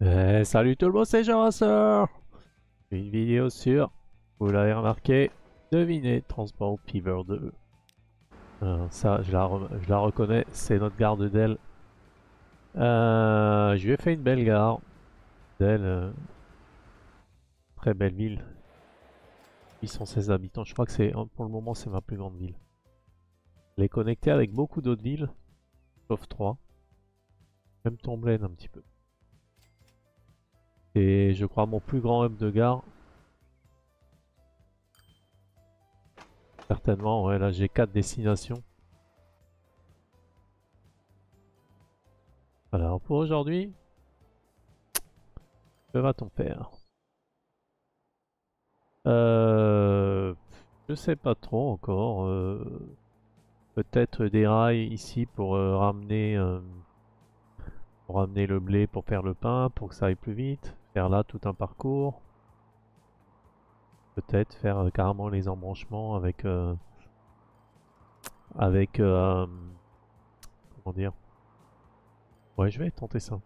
Eh, salut tout le monde, c'est Jean Une vidéo sur, vous l'avez remarqué, devinez Transport Fever 2. Euh, ça, je la, reconnais, c'est notre gare de Dell. Euh, je lui ai fait une belle gare. Dell, euh, très belle ville. 816 habitants, je crois que c'est pour le moment c'est ma plus grande ville. Elle est connectée avec beaucoup d'autres villes, sauf 3. Même Tomblaine un petit peu. Et je crois mon plus grand hub de gare. Certainement, ouais, là j'ai 4 destinations. Alors pour aujourd'hui, que va-t-on faire? Euh, Je sais pas trop encore. Euh, Peut-être des rails ici pour euh, ramener, euh, pour ramener le blé pour faire le pain, pour que ça aille plus vite faire là tout un parcours. Peut-être faire euh, carrément les embranchements avec... Euh, avec... Euh, comment dire Ouais, je vais tenter ça.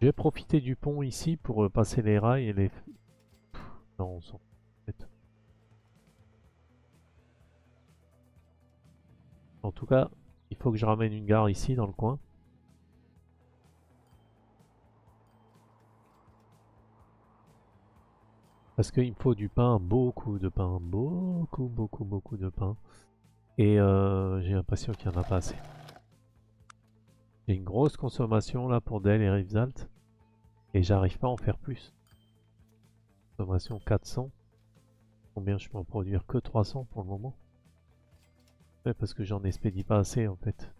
Je vais profiter du pont ici pour passer les rails et les... non, on s'en En tout cas, il faut que je ramène une gare ici dans le coin. Parce qu'il me faut du pain, beaucoup de pain, beaucoup, beaucoup, beaucoup de pain. Et euh, j'ai l'impression qu'il n'y en a pas assez. J'ai une grosse consommation là pour Dell et Rivesalt. Et j'arrive pas à en faire plus. Consommation 400. Combien je peux en produire que 300 pour le moment? Parce que j'en expédie pas assez en fait.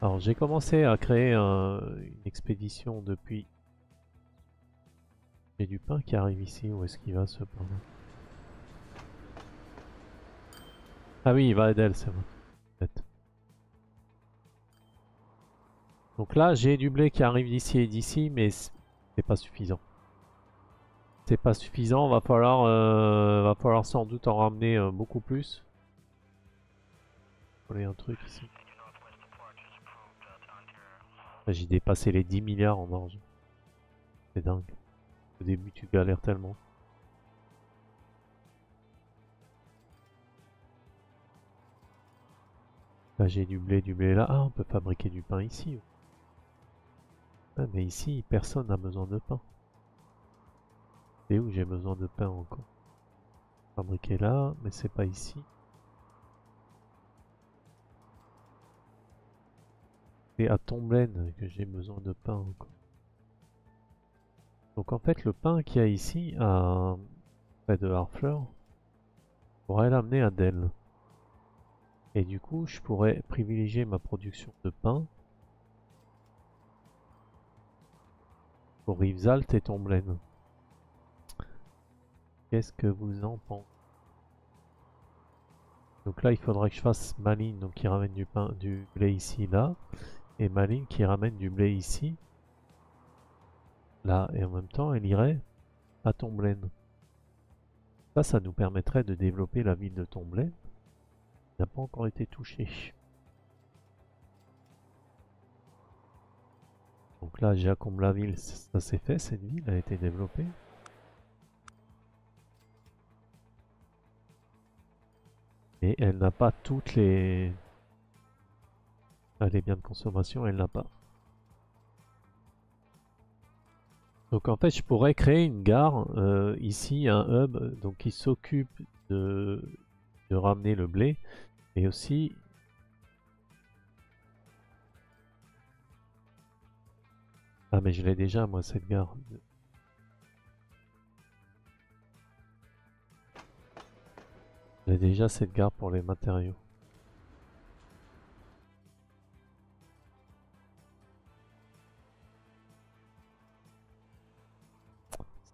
Alors j'ai commencé à créer une expédition depuis du pain qui arrive ici, où est-ce qu'il va ce pain Ah oui, il va à Edel, c'est vrai. Donc là, j'ai du blé qui arrive d'ici et d'ici, mais c'est pas suffisant. C'est pas suffisant, va falloir, euh, va falloir sans doute en ramener euh, beaucoup plus. Voler un truc ici. J'ai dépassé les 10 milliards en orge. C'est dingue. Au début, tu galères tellement. Là, j'ai du blé, du blé là. Ah, on peut fabriquer du pain ici. Ah, mais ici, personne n'a besoin de pain. C'est où j'ai besoin de pain encore? Fabriquer là, mais c'est pas ici. Et à Tomblaine que j'ai besoin de pain encore. Donc en fait le pain qu'il y a ici à près de Harfleur pourrait l'amener à Dell. Et du coup je pourrais privilégier ma production de pain pour Rivesalt et Tomblaine. Qu'est-ce que vous en pensez? Donc là il faudrait que je fasse ma ligne donc qui ramène du pain du blé ici là et ma ligne qui ramène du blé ici là, et en même temps, elle irait à Tomblaine. Ça, ça nous permettrait de développer la ville de Tomblaine. n'a pas encore été touchée. Donc là, la ville, ça s'est fait, cette ville a été développée. Et elle n'a pas toutes les... les biens de consommation, elle n'a pas. Donc en fait, je pourrais créer une gare euh, ici, un hub donc qui s'occupe de, de ramener le blé et aussi Ah mais je l'ai déjà moi cette gare. J'ai déjà cette gare pour les matériaux.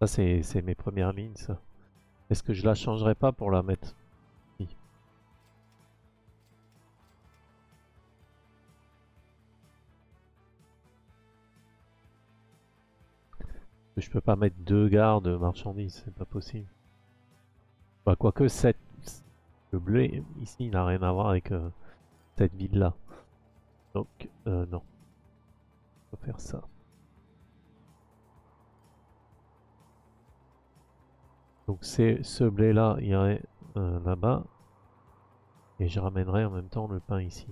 Ça, c'est mes premières lignes, ça. Est-ce que je la changerai pas pour la mettre? Je peux pas mettre deux gares de marchandises, c'est pas possible. Bah, quoique cette... le blé ici n'a rien à voir avec euh, cette ville là. Donc, euh, non. Faut faire ça. Donc c'est ce blé là irait là-bas. Et je ramènerai en même temps le pain ici.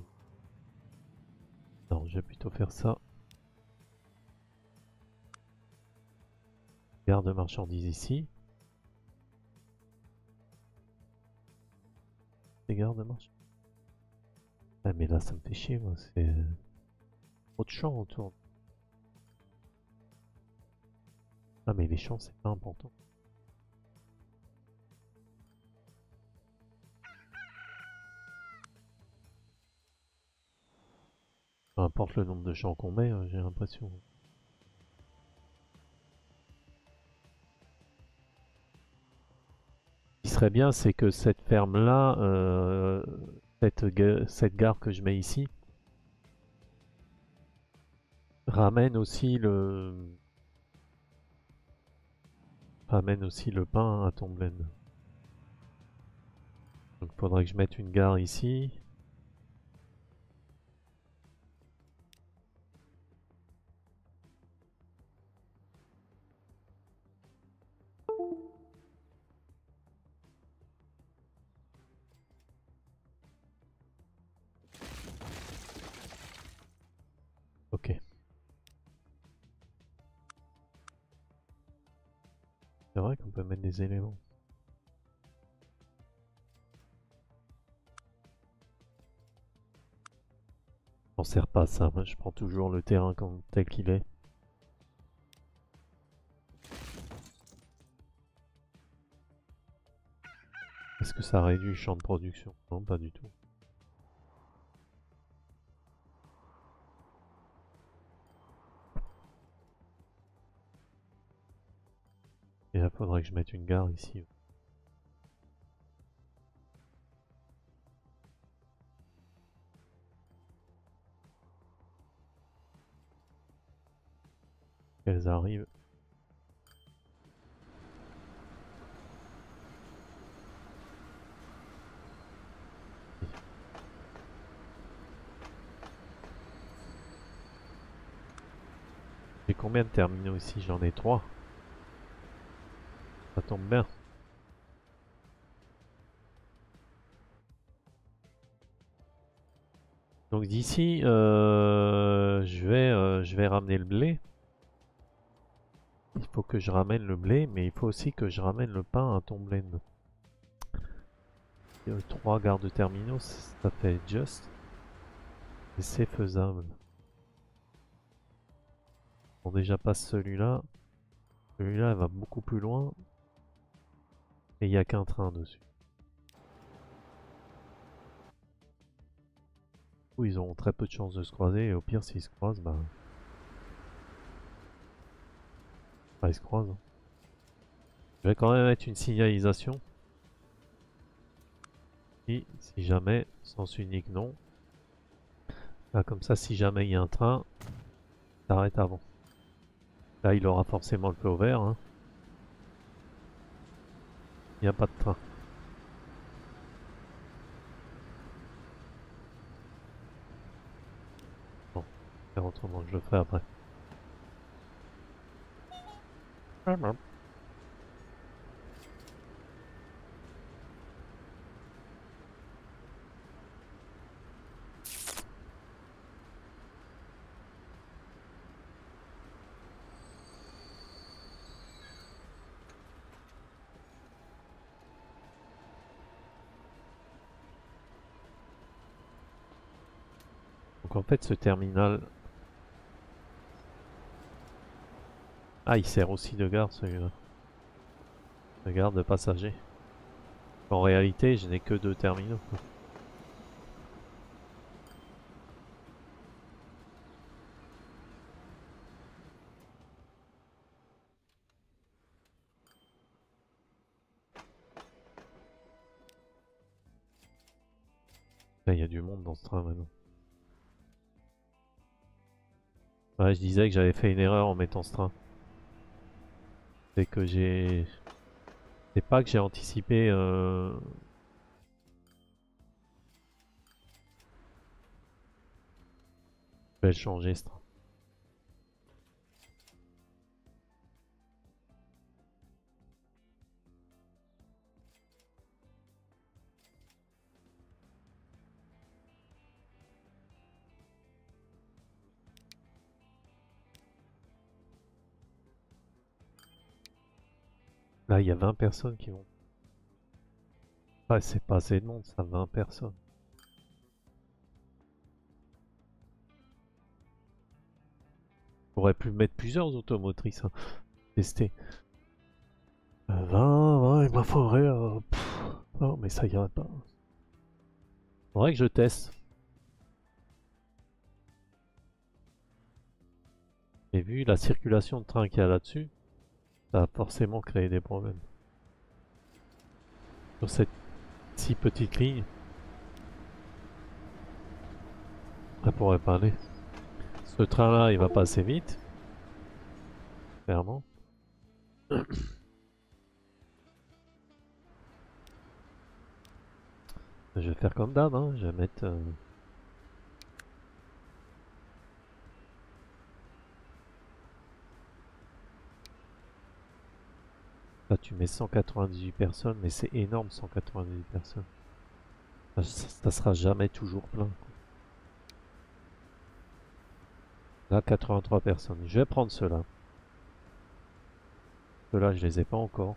Non, je vais plutôt faire ça. Gare de marchandises ici. Marchandises. Ah mais là ça me fait chier moi, c'est trop de champs autour. Ah mais les champs c'est pas important. Peu importe le nombre de champs qu'on met, hein, j'ai l'impression. Ce qui serait bien, c'est que cette ferme-là, euh, cette, gare que je mets ici, ramène aussi le ramène aussi le pain à Tomblaine. Donc il faudrait que je mette une gare ici. C'est vrai qu'on peut mettre des éléments. On sert pas ça, moi je prends toujours le terrain comme tel qu'il est. Est-ce que ça réduit le champ de production? Non, pas du tout. Faudrait que je mette une gare ici. Elles arrivent. J'ai combien de terminaux ici? J'en ai trois. Ça tombe bien. Donc d'ici, euh, je, vais, euh, je vais ramener le blé. Il faut que je ramène le blé, mais il faut aussi que je ramène le pain à Tomblaine. Trois gardes terminaux, ça fait just. Et c'est faisable. On déjà passe celui-là. Celui-là va beaucoup plus loin. Et il n'y a qu'un train dessus. Ou ils ont très peu de chances de se croiser et au pire s'ils se croisent, bah... bah ils se croisent. Hein. Je vais quand même mettre une signalisation. Si, si jamais, sens unique non. Là comme ça si jamais il y a un train, t'arrêtes avant. Là il aura forcément le feu vert. Hein. Il n'y a pas de train. Bon, faire autrement, je le ferai après. Fait ce terminal... Ah il sert aussi de gare celui-là. De gare de passagers. En réalité je n'ai que deux terminaux. Il y a du monde dans ce train maintenant. Je disais que j'avais fait une erreur en mettant ce train. C'est que j'ai... C'est pas que j'ai anticipé... Euh... Je vais changer ce train. Là, il y a 20 personnes qui vont. Ouais, c'est pas assez de monde, ça, 20 personnes. On aurait pu mettre plusieurs automotrices, hein. tester. 20, 20, il m'a faudrait. Euh, non, mais ça ira pas. Faudrait que je teste. Et vu la circulation de train qu'il y a là-dessus, ça va forcément créer des problèmes. Sur cette si petite ligne. Ça pourrait parler. Ce train-là, il va passer vite. Clairement. Je vais faire comme d'hab, hein. je vais mettre... Euh, Là tu mets 198 personnes, mais c'est énorme 198 personnes. Ça, sera jamais toujours plein. Là 83 personnes. Je vais prendre ceux-là. Ceux-là je les ai pas encore.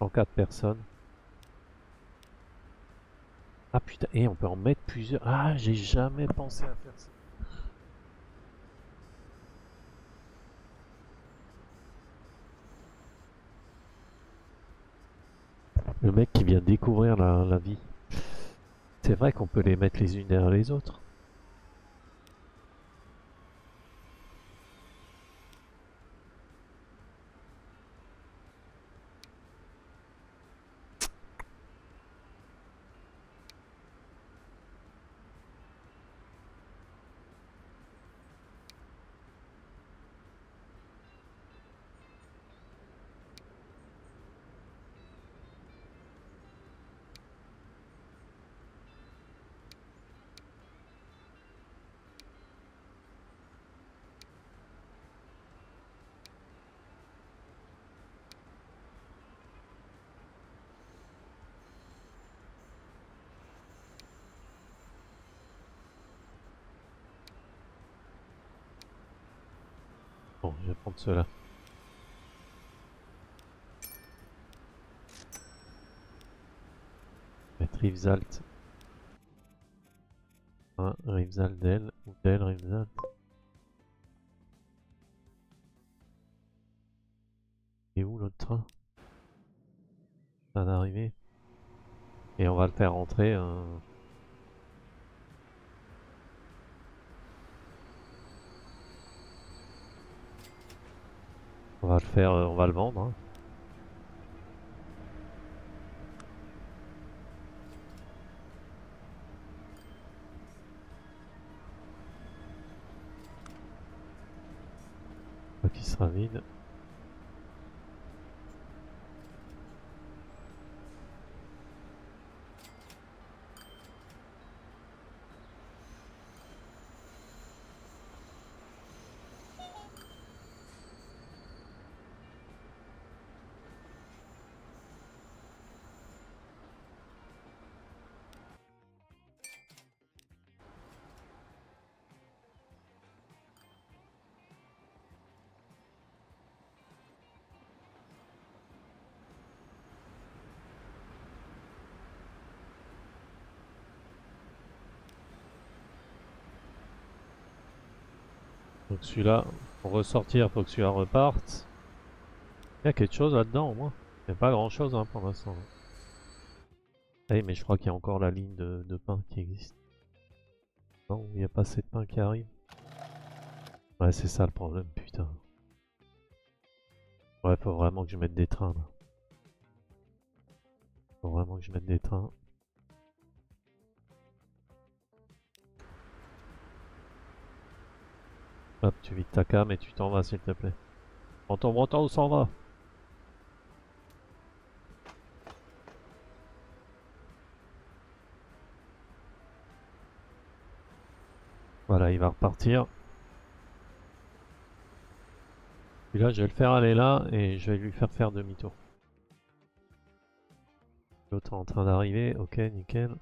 104 personnes. Ah putain, et on peut en mettre plusieurs. Ah, j'ai jamais pensé à faire ça. Le mec qui vient découvrir la, vie. C'est vrai qu'on peut les mettre les unes derrière les autres. Bon, je vais prendre ceux-là. Mettre Rivesalt. Un Rivesalt d'elle, ou d'elle Rivesalt. Et où l'autre train? Ça d'arriver. Et on va le faire rentrer. un... On va le faire, euh, on va le vendre. Hein. Qui sera vide. Celui-là, pour ressortir, faut que celui-là reparte. Il y a quelque chose là-dedans au moins. Il n'y a pas grand-chose hein, pour l'instant. Ah mais je crois qu'il y a encore la ligne de, de pain qui existe. Non, il n'y a pas assez de pain qui arrive. Ouais, c'est ça le problème, putain. Ouais, faut vraiment que je mette des trains là. Faut vraiment que je mette des trains. Hop, tu vides ta cam et tu t'en vas s'il te plaît. Bon temps, où s'en va Voilà, il va repartir. Et là, je vais le faire aller là et je vais lui faire faire demi-tour. L'autre est en train d'arriver, ok, nickel.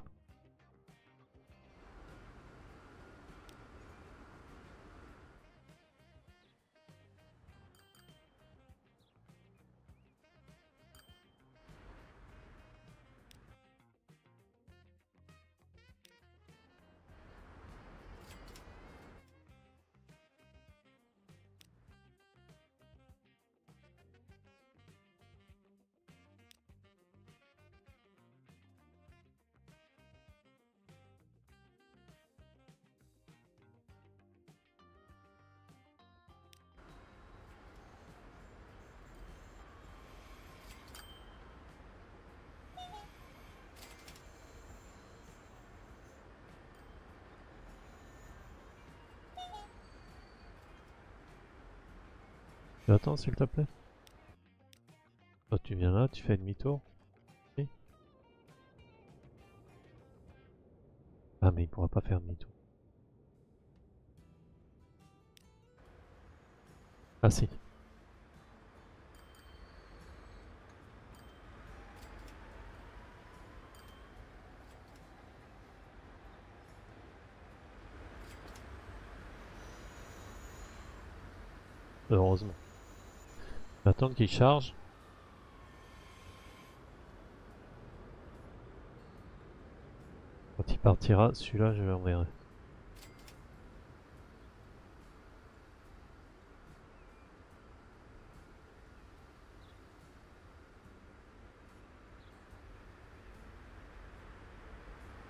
Tu attends s'il te plaît Toi tu viens là, tu fais demi-tour. Ah mais il pourra pas faire demi-tour. Ah si. Heureusement. Attendre qu'il charge. Quand il partira, celui-là je l'enverrai.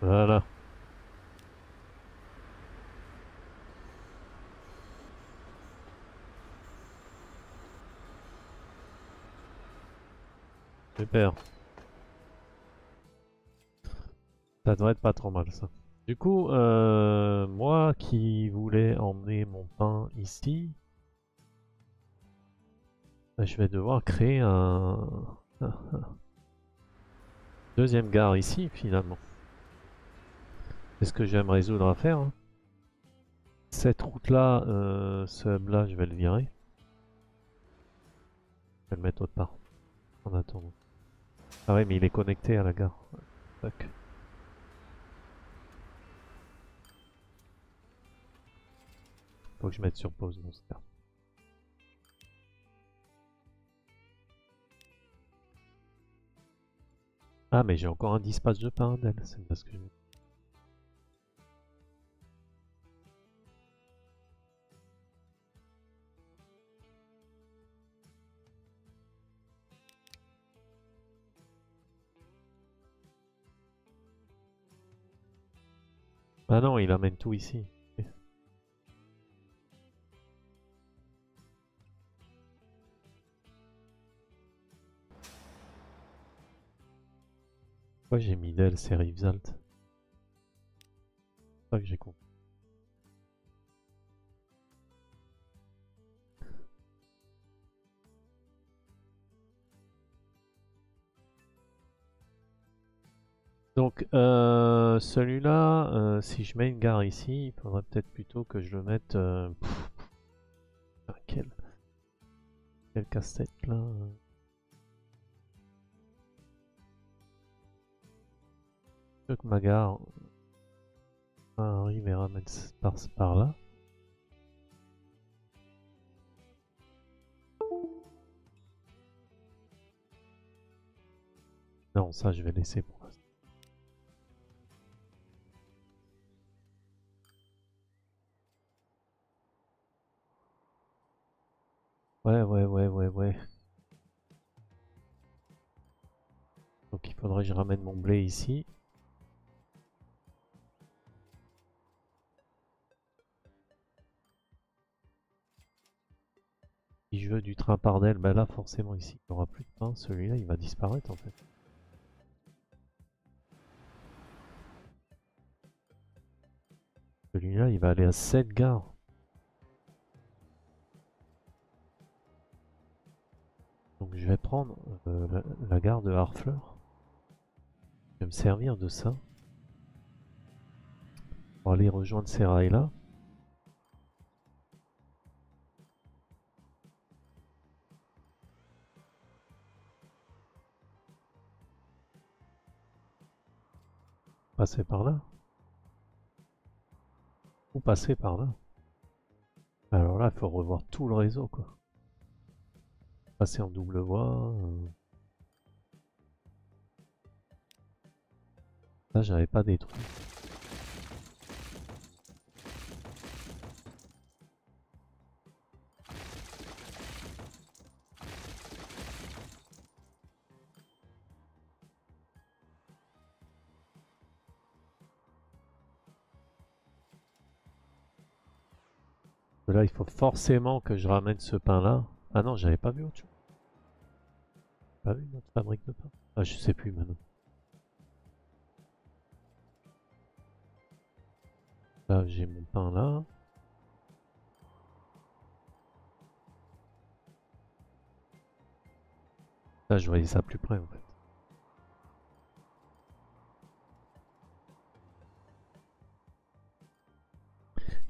Voilà. Super. Pas trop mal ça. Du coup, euh, moi qui voulais emmener mon pain ici, bah, je vais devoir créer un deuxième gare ici finalement. C'est ce que j'aime résoudre à faire. Hein. Cette route là, euh, ce hub là, je vais le virer. Je vais le mettre autre part. En attendant. Ah ouais, mais il est connecté à la gare. Tac. Faut que je mette sur pause mon cas. Ah mais j'ai encore un dispatch de pain d'elle, c'est parce que. Ah non, il amène tout ici. Pourquoi j'ai mis d'elle, c'est Rivesalt C'est ça que j'ai compris. Donc euh, celui-là, euh, si je mets une gare ici, il faudrait peut-être plutôt que je le mette... Euh, quel... Quel casse-tête là que ma gare arrive et ramène par, là. Non, ça je vais laisser pour l'instant. Ouais, ouais, ouais, ouais. Donc il faudrait que je ramène mon blé ici. Si je veux du train par d'elle, bah là forcément ici il n'y aura plus de pain. Celui-là il va disparaître en fait. Celui-là il va aller à 7 gares. Donc je vais prendre euh, la, gare de Harfleur. Je vais me servir de ça. Pour aller rejoindre ces rails là. Passer par là. Ou passer par là. Alors là, il faut revoir tout le réseau quoi passer en double voie. Euh. Là, j'avais pas détruit. là, il faut forcément que je ramène ce pain-là. Ah non, j'avais pas vu autre chose. Pas vu notre fabrique de pain? Ah, je sais plus maintenant. Là, j'ai mon pain là. Là, je voyais ça plus près en fait.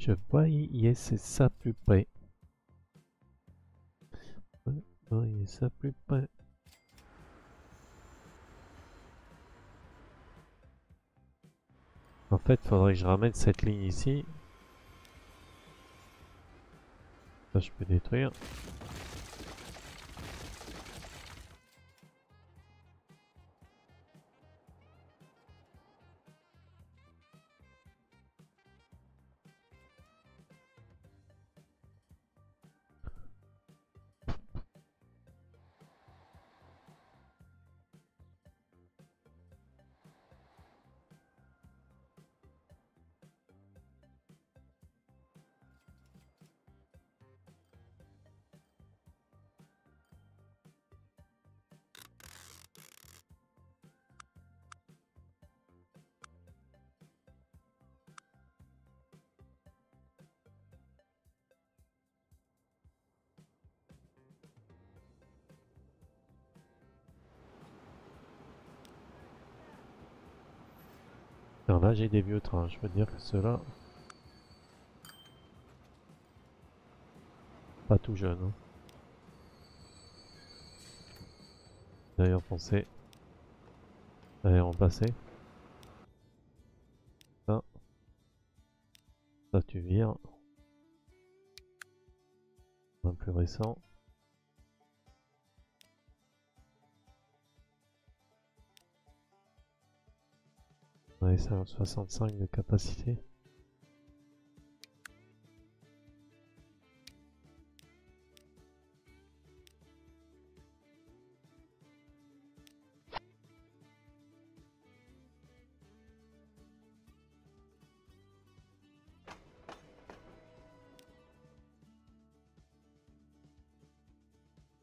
Je voyais ça plus près. Je ça plus près. En fait, faudrait que je ramène cette ligne ici. Ça, je peux détruire. Alors là j'ai des vieux trains, je veux dire que ceux-là... Pas tout jeune. Hein. D'ailleurs pensez à les remplacer. Ça. Ça tu vires. Un plus récent. A 65 de capacité.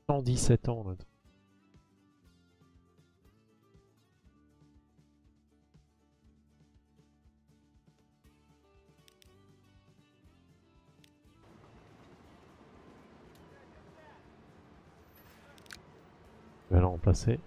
En 17 ans là. Je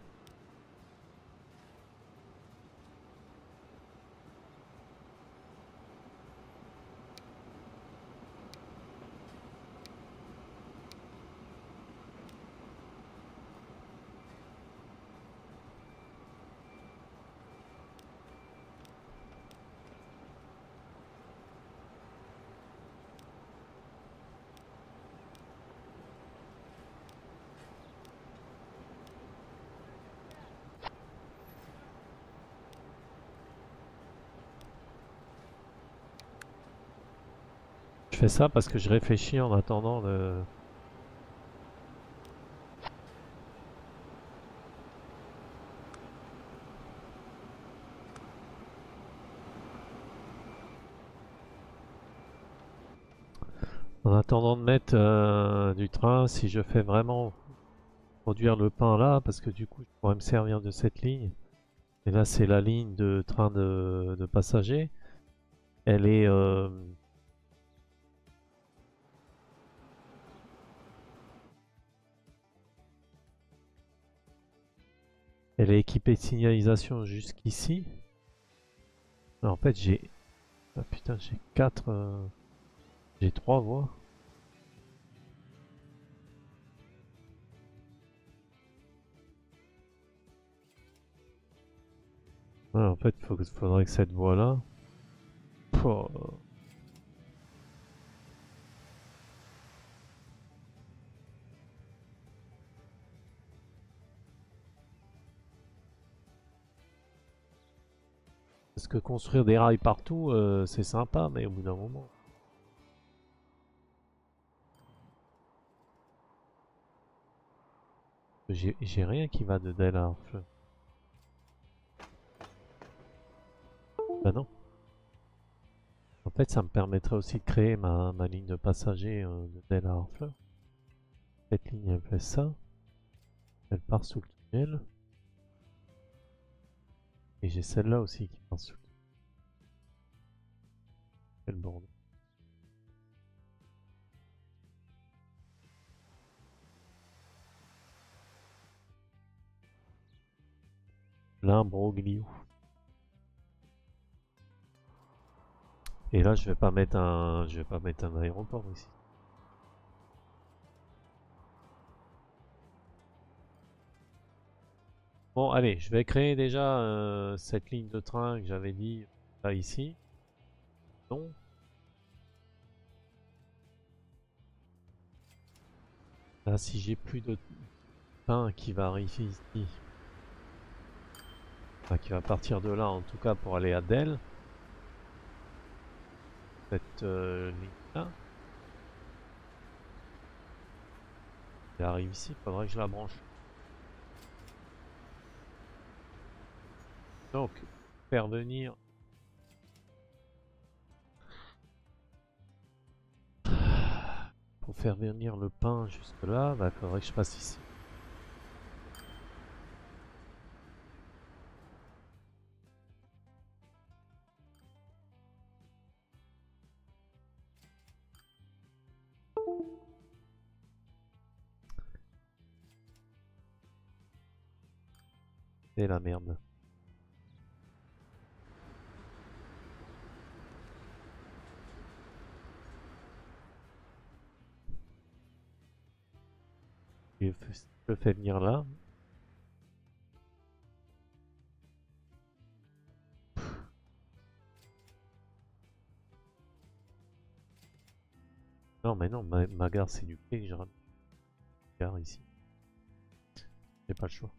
fais ça parce que je réfléchis en attendant le... En attendant de mettre euh, du train, si je fais vraiment produire le pain là, parce que du coup je pourrais me servir de cette ligne. Et là c'est la ligne de train de, de passagers. Elle est... euh, Elle est équipée de signalisation jusqu'ici. En fait, j'ai... Ah putain, j'ai 4... J'ai 3 voies. En fait, il faudrait que cette voie-là... Parce que construire des rails partout, euh, c'est sympa, mais au bout d'un moment... J'ai rien qui va de Del à Harfleur. Bah non. En fait, ça me permettrait aussi de créer ma, ligne de passagers euh, de Del à Harfleur. Cette ligne, elle fait ça. Elle part sous le tunnel. Et j'ai celle-là aussi qui tunnel. Quel bordel. L'imbroglio. Et là, je vais pas mettre un, je vais pas mettre un aéroport ici. Bon, allez, je vais créer déjà euh, cette ligne de train que j'avais dit là ici. Non. Là, si j'ai plus de pain qui va arriver ici, enfin, qui va partir de là en tout cas pour aller à Dell, cette euh, ligne là, elle arrive ici, faudrait que je la branche. Donc, faire venir pour faire venir le pain jusque là, bah, faudrait que je passe ici. C'est la merde. Le fais venir là. Non mais non, ma, gare c'est du pied j'ai gare ici. J'ai pas le choix.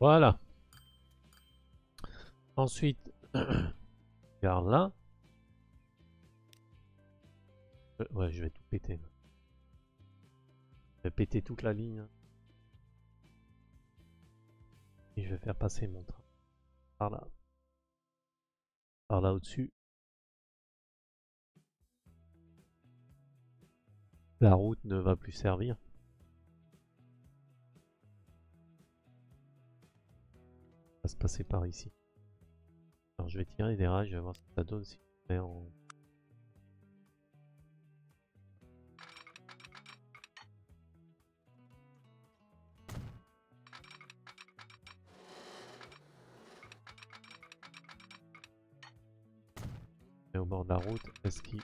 Voilà. Ensuite, regarde là. Euh, ouais, je vais tout péter. Je vais péter toute la ligne. Et je vais faire passer mon train. Par là. Par là au-dessus. La route ne va plus servir. va se passer par ici. Alors je vais tirer des rails, je vais voir ce que ça donne si je mets en... Et au bord de la route, est-ce qu'il...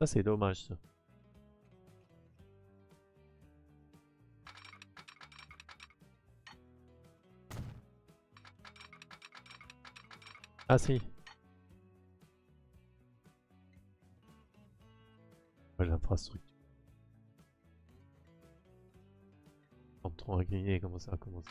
Ça c'est dommage ça. Ah si. L'infrastructure. Entrons à griller, comment ça a commencé?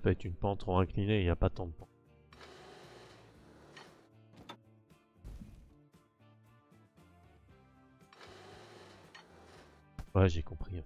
Peut être une pente trop inclinée, il n'y a pas tant de pente. Ouais, j'ai compris.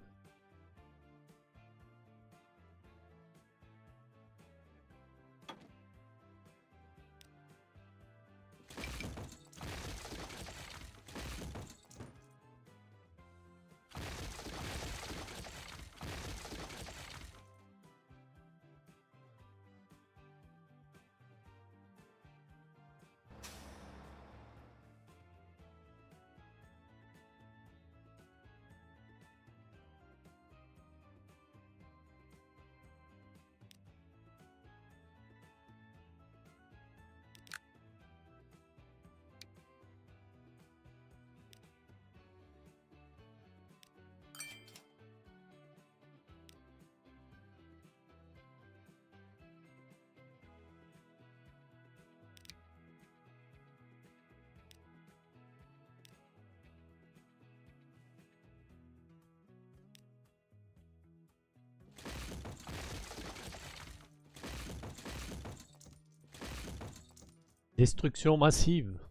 Destruction massive.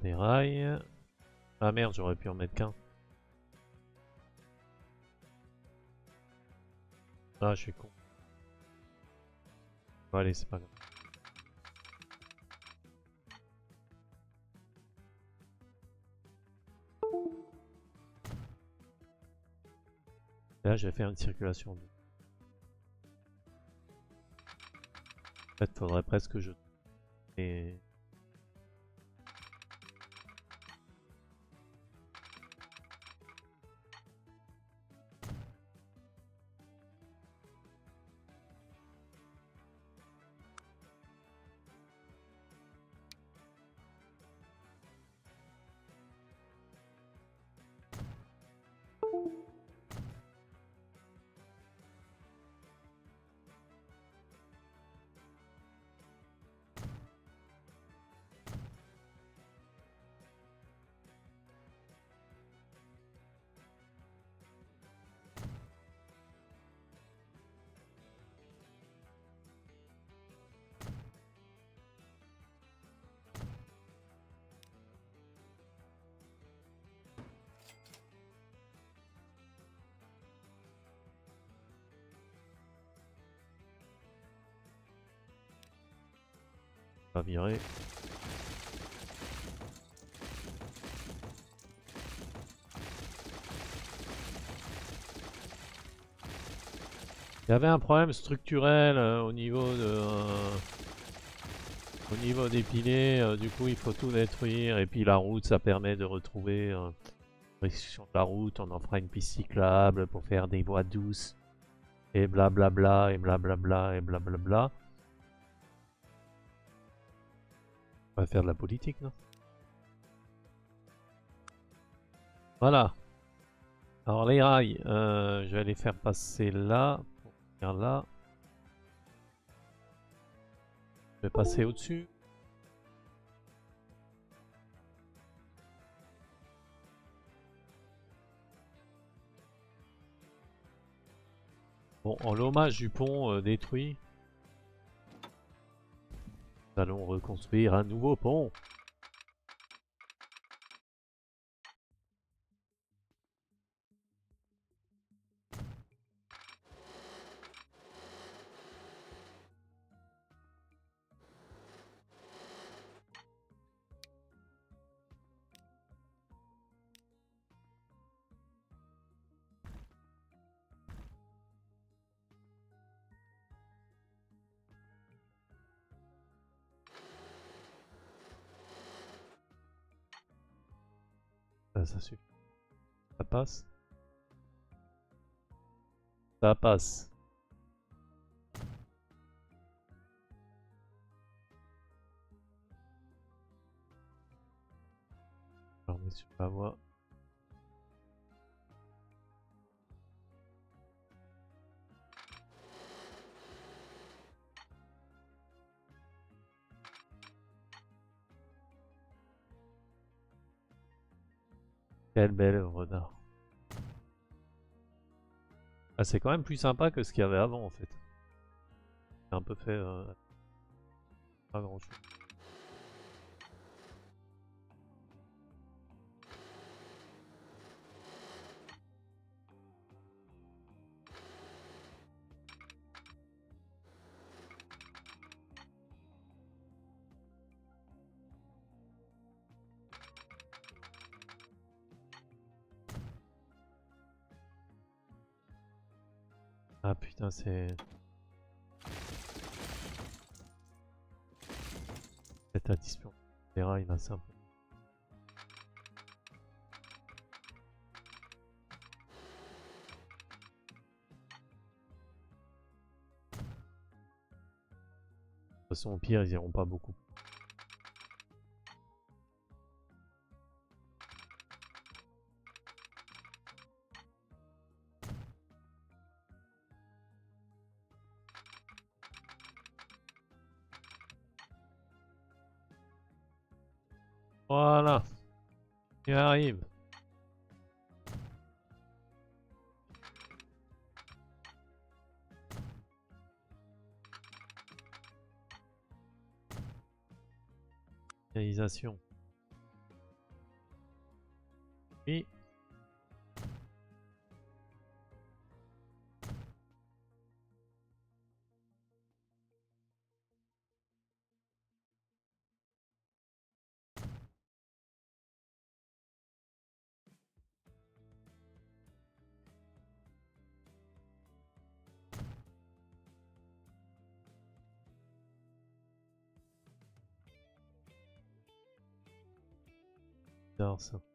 Des rails. Ah merde, j'aurais pu en mettre qu'un. Ah, je suis con. Bon, allez, c'est pas grave. Là, je vais faire une circulation. En fait, faudrait presque que je... virer. Il y avait un problème structurel euh, au niveau de euh, au niveau des piliers, euh, du coup il faut tout détruire et puis la route ça permet de retrouver la route, on en fera une piste cyclable pour faire des voies douces et blablabla et blablabla et blablabla. Faire de la politique, non? Voilà. Alors les rails, euh, je vais les faire passer là. Pour venir là. Je vais passer au-dessus. Bon, en l'hommage du pont euh, détruit, allons reconstruire un nouveau pont. Ça suffit. Ça passe. Ça passe. on est sur la voie. Quelle belle œuvre d'art. Ah, c'est quand même plus sympa que ce qu'il y avait avant en fait. C'est un peu fait euh, pas grand chose. Ah putain, c'est... Cette addition des rails là, peu... De toute façon, au pire, ils iront pas beaucoup. Réalisation. also.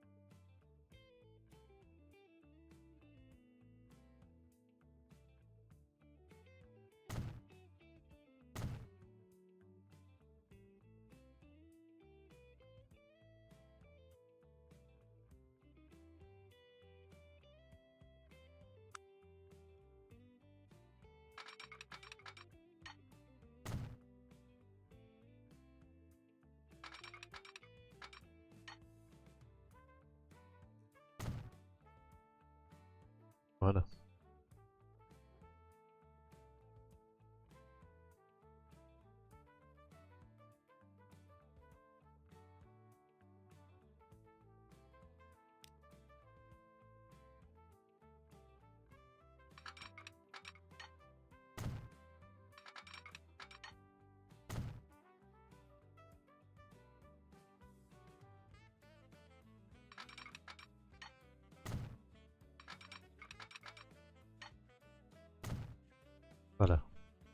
Voilà.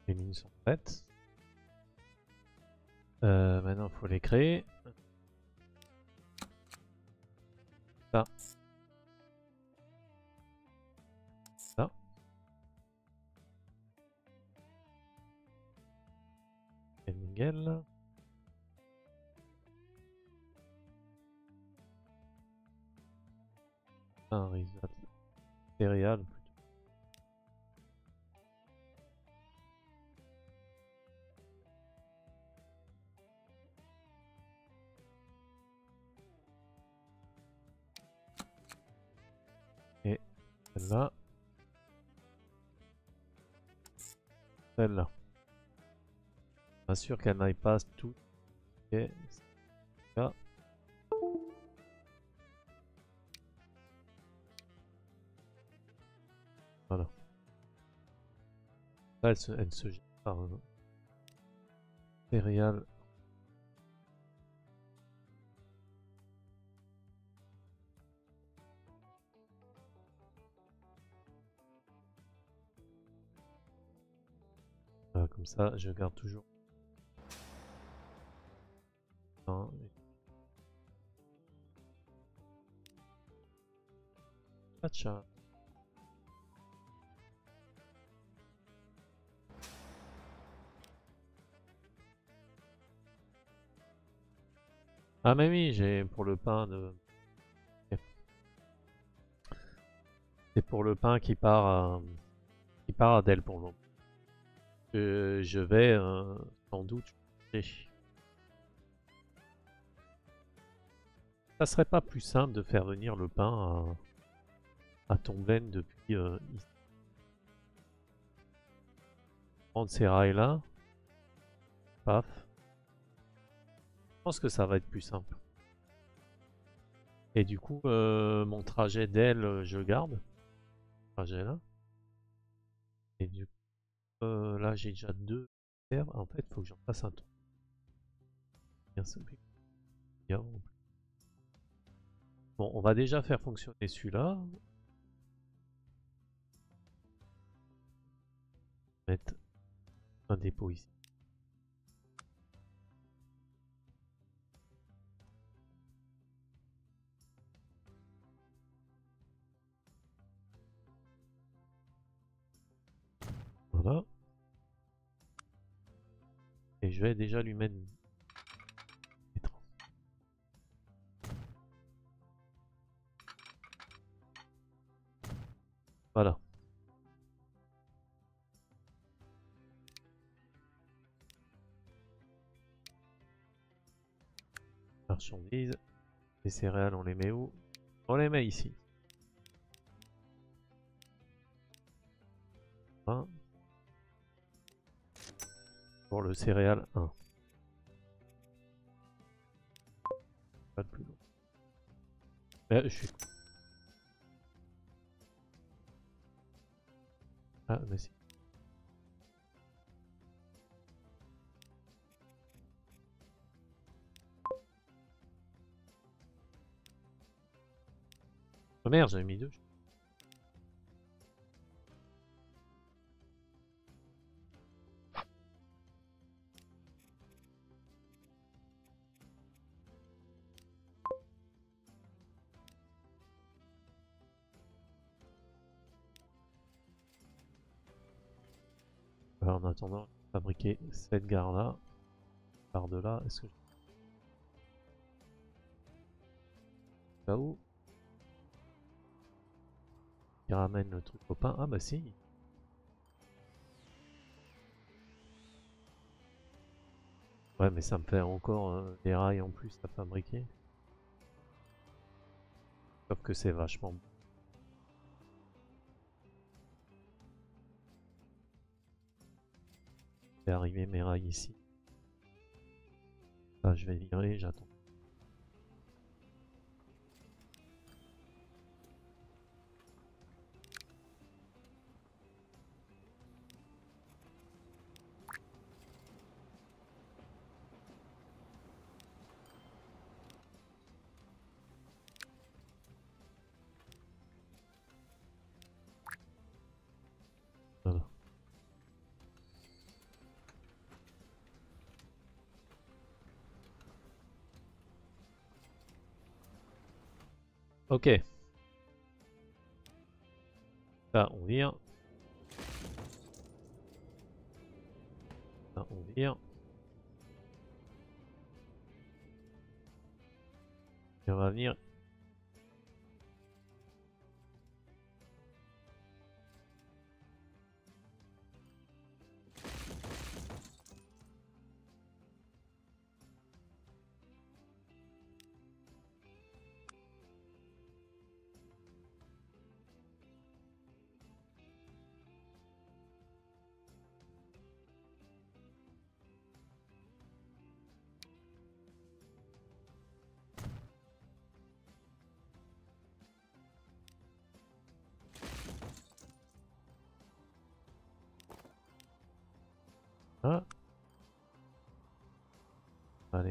Les mines sont prêtes. Euh, maintenant, il faut les créer. Ça. Ça. Miguel. Un risotto céréales celle-là. Celle-là. Bien sûr qu'elle n'aille pas tout. Et là. Voilà. Là, elle se, elle se gère par un Voilà, comme ça, je garde toujours. et- Pacha. Ah mais oui, j'ai pour le pain de... C'est pour le pain qui part à... qui part à Dell pour le. Je vais euh, sans doute changer. Ça serait pas plus simple de faire venir le pain à, à Tomblaine depuis euh, ici. Prendre ces rails là. Paf. Je pense que ça va être plus simple. Et du coup, euh, mon trajet d'aile, euh, je garde. Trajet là. Et du coup, euh, là j'ai déjà deux terres. En fait, faut que j'en fasse un tour. Bien Bien. Bon, on va déjà faire fonctionner celui-là. Mettre un dépôt ici. Voilà. Et je vais déjà lui mettre Voilà. Marchandises. Les céréales, on les met où? On les met ici. Le céréal 1. Pas de plus. Mais je suis Ah, mais si. Oh merde, j'avais mis deux. Fabriquer cette gare là. Par de là, est-ce que Là où Qui ramène le truc au pain Ah bah si Ouais mais ça me fait encore euh, des rails en plus à fabriquer. Sauf que c'est vachement vais arriver mes rails ici. Je vais virer, j'attends. Ok. Ça, on vire. Ça, on vire. Et on va venir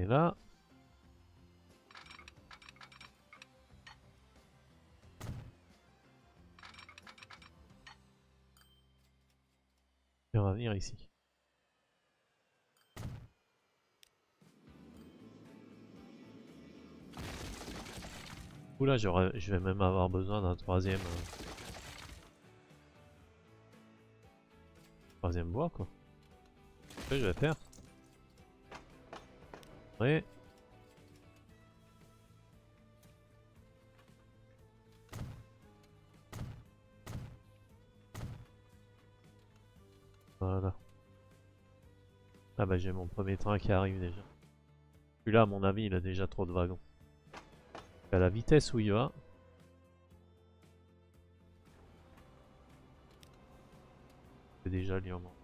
Allez là. Et on va venir ici. Oula, je vais même avoir besoin d'un troisième... Euh, troisième bois quoi que je vais faire? Voilà. Ah bah j'ai mon premier train qui arrive déjà. Celui-là à mon avis il a déjà trop de wagons. À la vitesse où il va. Déjà lui en manque.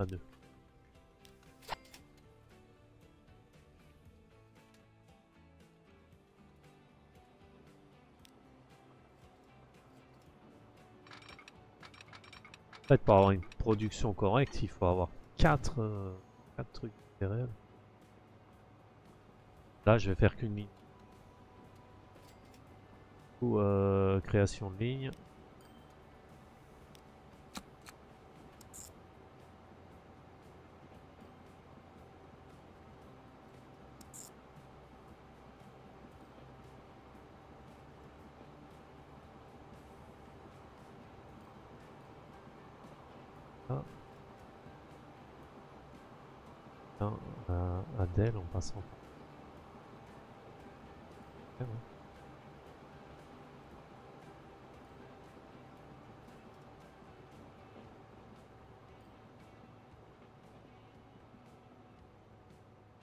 En fait, pour avoir une production correcte, il faut avoir 4, euh, trucs. Là, je vais faire qu'une ligne. Ou euh, création de ligne. Passant.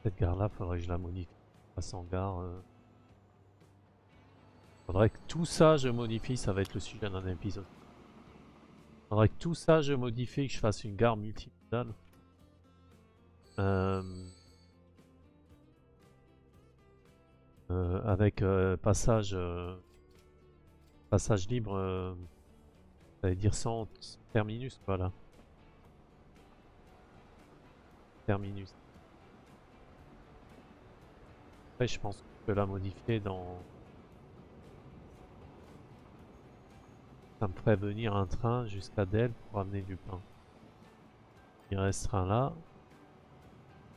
Cette gare-là, faudrait que je la modifie. Passe en gare. Euh... Faudrait que tout ça je modifie, ça va être le sujet d'un épisode. Faudrait que tout ça je modifie, que je fasse une gare multimodale. Euh... avec euh, passage euh, passage libre, veut dire sans terminus, voilà. Terminus. Après, je pense que la modifier dans... Ça me ferait venir un train jusqu'à Dell pour amener du pain. Il restera là.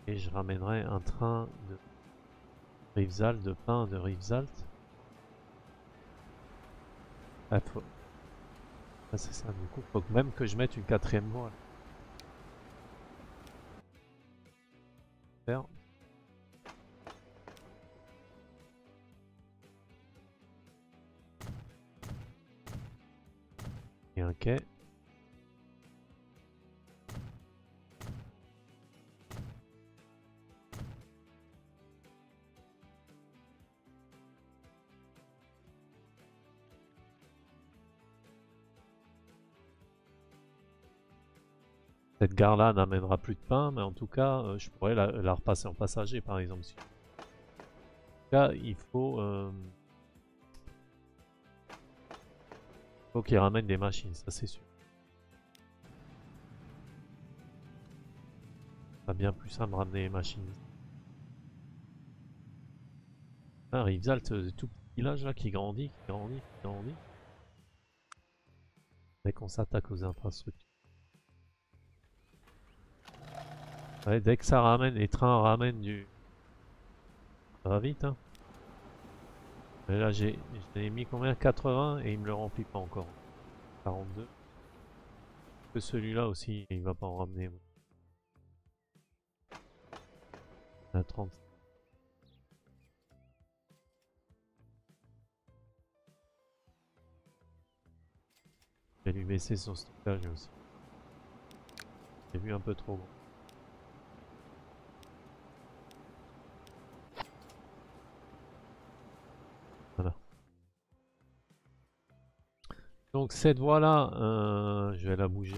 Et je ramènerai un train de Rivesalt, de pain de Rivesalt. Ah, faut... ah c'est ça, du coup, faut même que je mette une quatrième voie. Et un quai. Cette gare-là n'amènera plus de pain, mais en tout cas, euh, je pourrais la, repasser en passager, par exemple. En tout cas, il faut... Euh... faut qu'il ramène des machines, ça c'est sûr. Ça bien plus simple de ramener les machines. Ah, Rivesalt, tout petit village là qui grandit, qui grandit, qui grandit. Dès qu'on s'attaque aux infrastructures. Dès que ça ramène, les trains ramènent du... Ça va vite, hein. Mais là, j'ai mis combien? 80 et il me le remplit pas encore. 42. Que celui-là aussi, il va pas en ramener. À 30. Je vais lui baisser son stockage aussi. J'ai vu un peu trop Donc cette voie là, euh, je vais la bouger.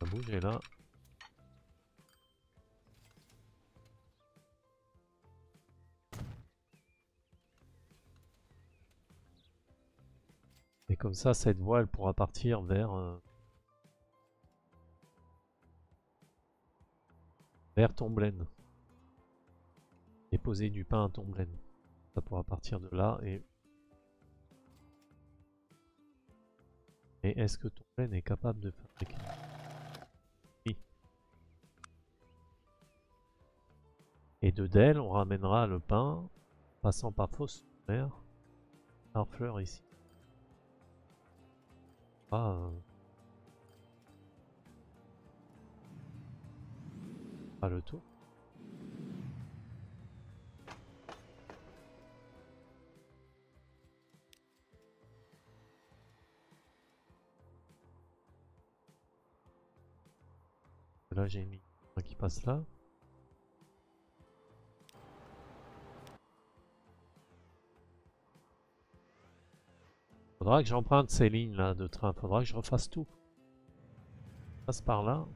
Vais bouger là. Et comme ça, cette voie, elle pourra partir vers... Euh, vers Tomblaine. Et poser du pain à Tomblaine ça pourra partir de là et... Et est-ce que ton plaine est capable de fabriquer Oui. Et de Dell, on ramènera le pain, passant par fausse mer, fleur ici. Ah... Euh. Pas le tour. Là j'ai mis un qui passe là. Faudra que j'emprunte ces lignes là de train, faudra que je refasse tout. passe par là.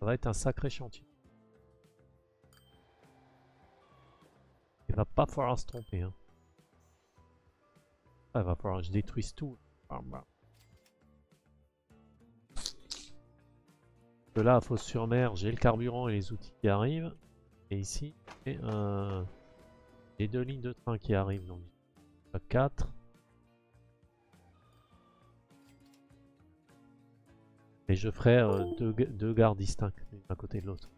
Ça va être un sacré chantier. Il va pas falloir se tromper. Hein. Ah, il va falloir que je détruise tout. Ah, bah. Là, faut sur mer, j'ai le carburant et les outils qui arrivent. Et ici, j'ai deux lignes de train qui arrivent. Donc 4. Et je ferai euh, deux, gares distinctes, l'une à côté de l'autre.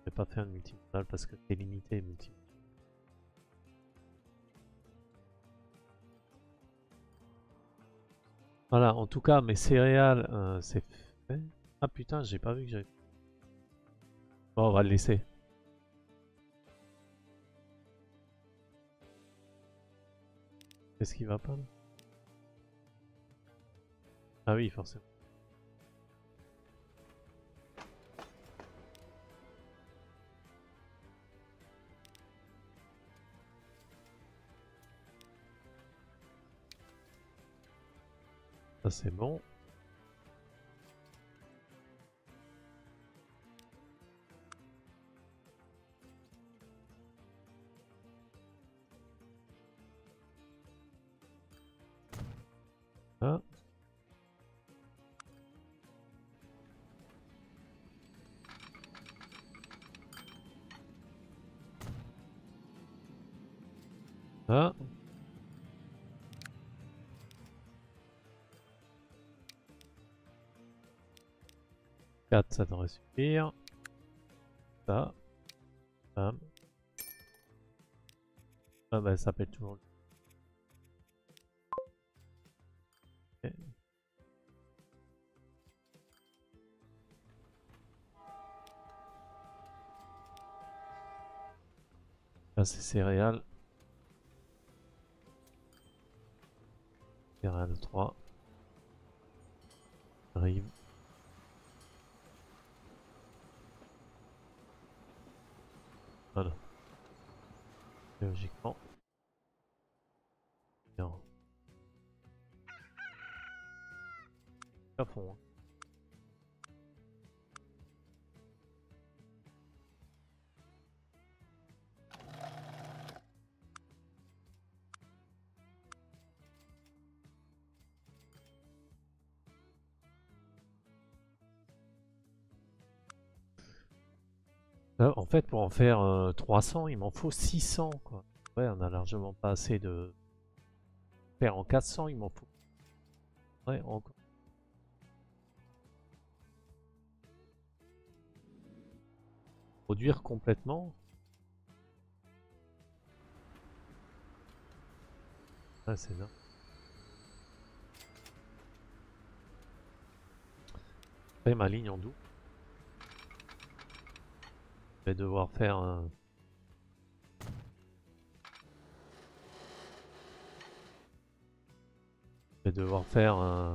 Je vais pas faire une multimodale parce que c'est limité multimodal. Voilà, en tout cas, mes céréales, euh, c'est fait. Ah putain, j'ai pas vu que j'avais... Bon, on va le laisser. Qu'est-ce qui va pas Ah oui, forcément. Ça c'est bon. Ça devrait suffire. Ça. Bam. Ah bah ça s'appelle toujours. Là c'est céréales. Céréales 3. Arrive. Voilà. Logiquement. Bien. À fond. Hein. En fait, pour en faire 300, euh, il m'en faut 600. Quoi. Ouais, on a largement pas assez de... Faire en 400, il m'en faut. Ouais, encore. Produire complètement. Ah, c'est là. Fais ma ligne en double. Je vais devoir faire un... Je vais devoir faire un...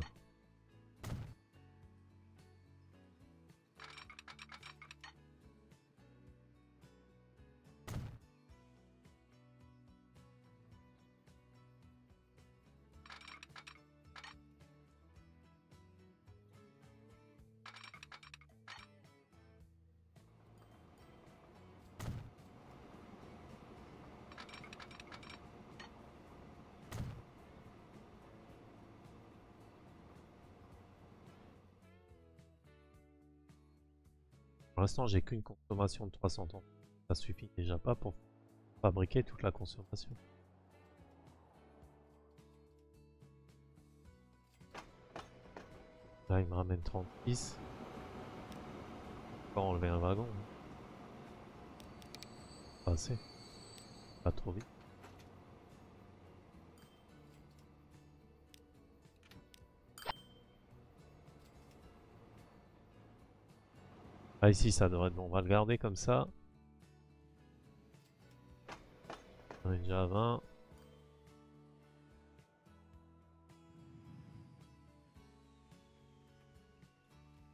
Pour l'instant, j'ai qu'une consommation de 300 ans. Ça suffit déjà pas pour fabriquer toute la consommation. Là, il me ramène 36. Pas enlever un wagon. Hein. Pas assez. Pas trop vite. Ah ici ça devrait être bon, on va le garder comme ça. Déjà 20.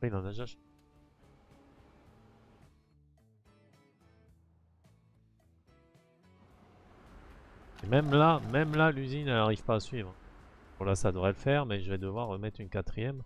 Ah, il en a déjà... Et même là, même là l'usine elle n'arrive pas à suivre. Bon là ça devrait le faire mais je vais devoir remettre une quatrième.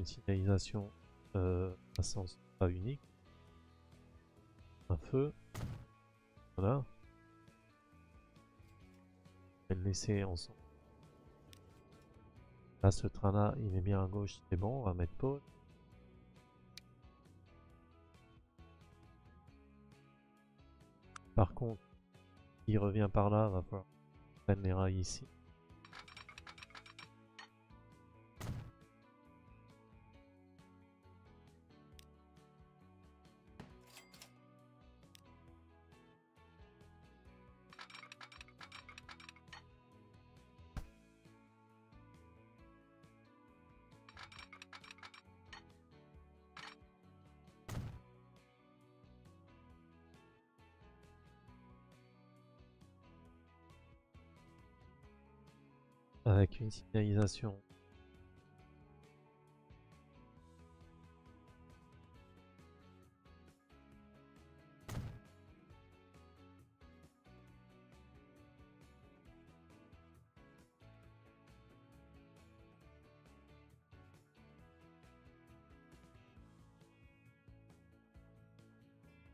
Une signalisation euh, à sens pas unique. Un feu. Voilà. Je vais le laisser ensemble. Là, ce train-là, il est bien à gauche, c'est bon, on va mettre pause. Par contre, il revient par là, va falloir prendre les rails ici. Une signalisation.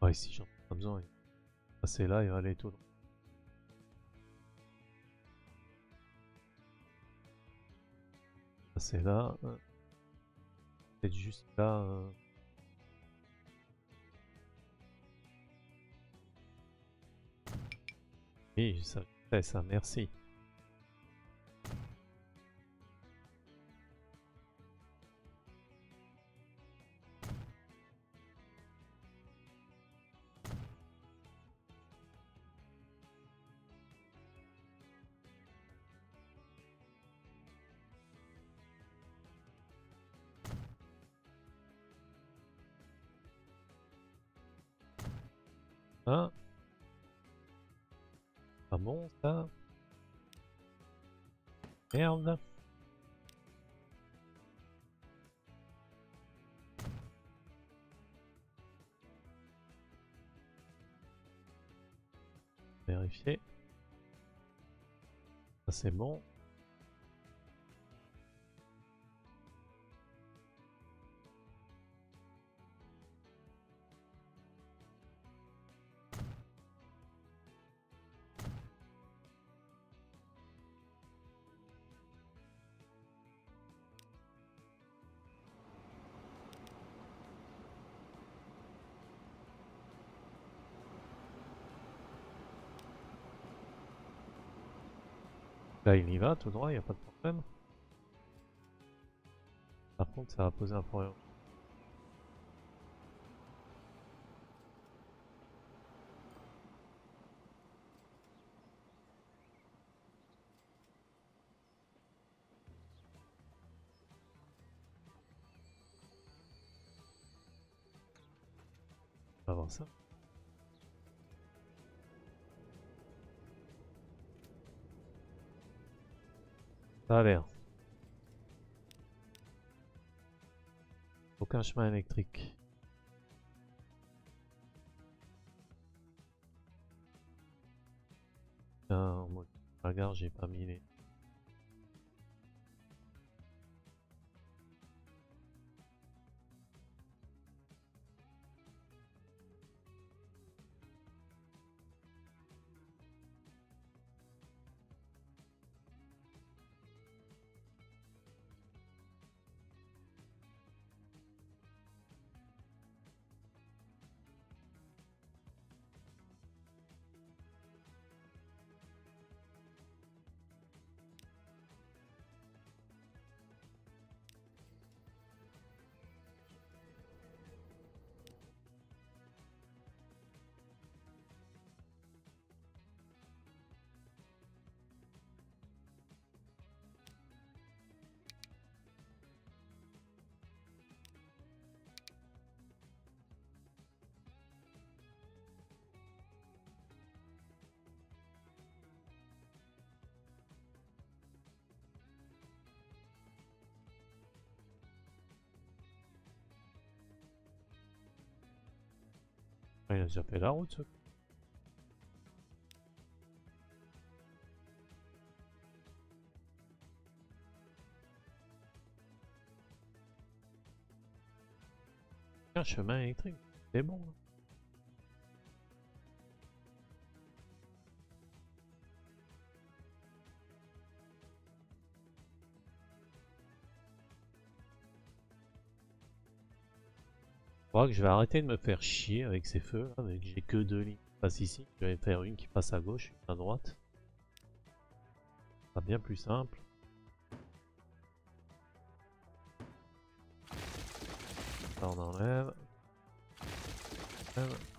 Ouais, si j'en ai pas besoin, passer là et aller tout droit. C'est là. C'est juste là. Euh. Oui, ça ça, merci. Merde. Vérifier. Ça c'est bon. Il y va tout droit, il n'y a pas de problème. Par contre, ça va poser un problème. On ça. L'air. Aucun chemin électrique. Moi, la gare, j'ai pas mis les... il a déjà fait la route, ce Un chemin électrique, c'est bon. hein. Crois que je vais arrêter de me faire chier avec ces feux là, mais j'ai que deux lignes qui passent ici. Je vais faire une qui passe à gauche, une à droite. Sera bien plus simple. Ça on enlève. Enlève.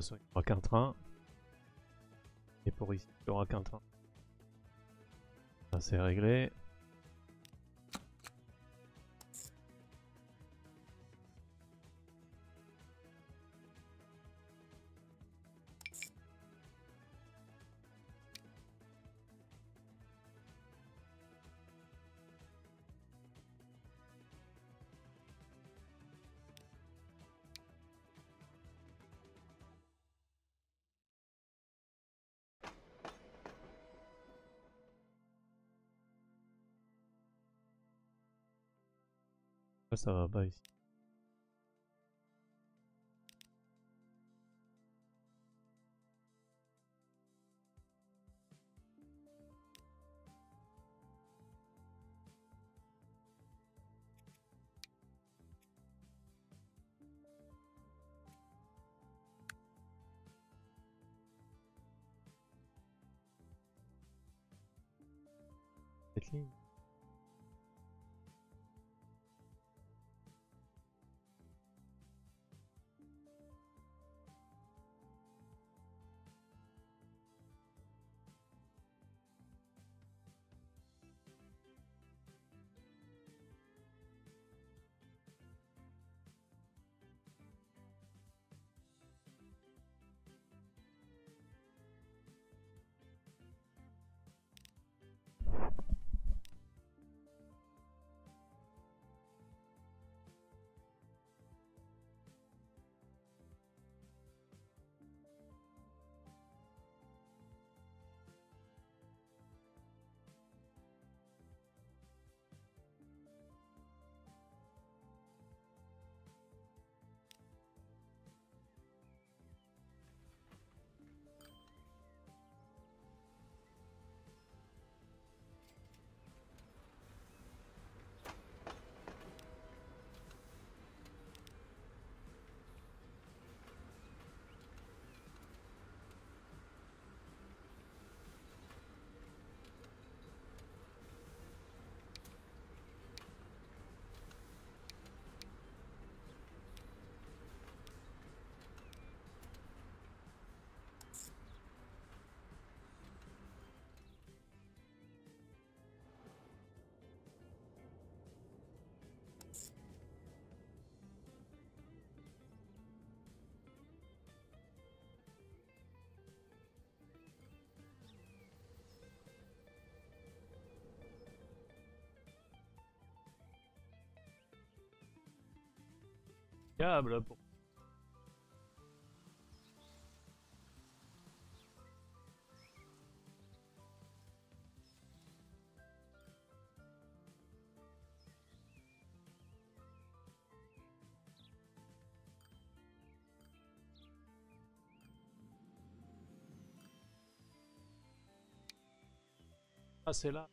Toute façon, il n'y aura qu'un train. Et pour ici, il n'y aura qu'un train. Ça, c'est réglé. Ça va pas ici Cette ligne câble pour... Ah, c'est là.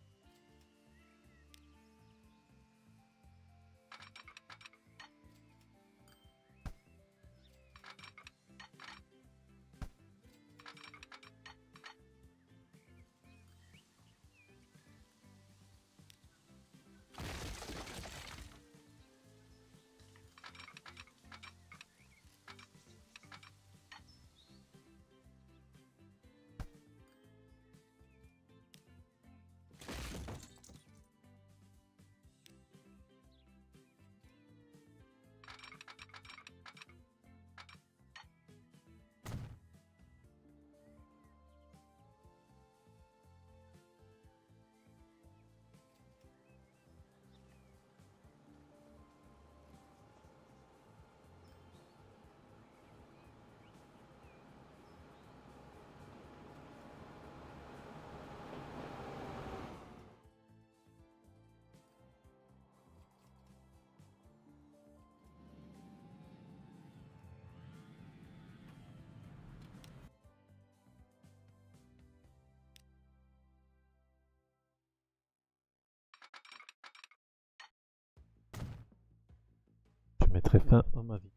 Mettrai fin à ma vie.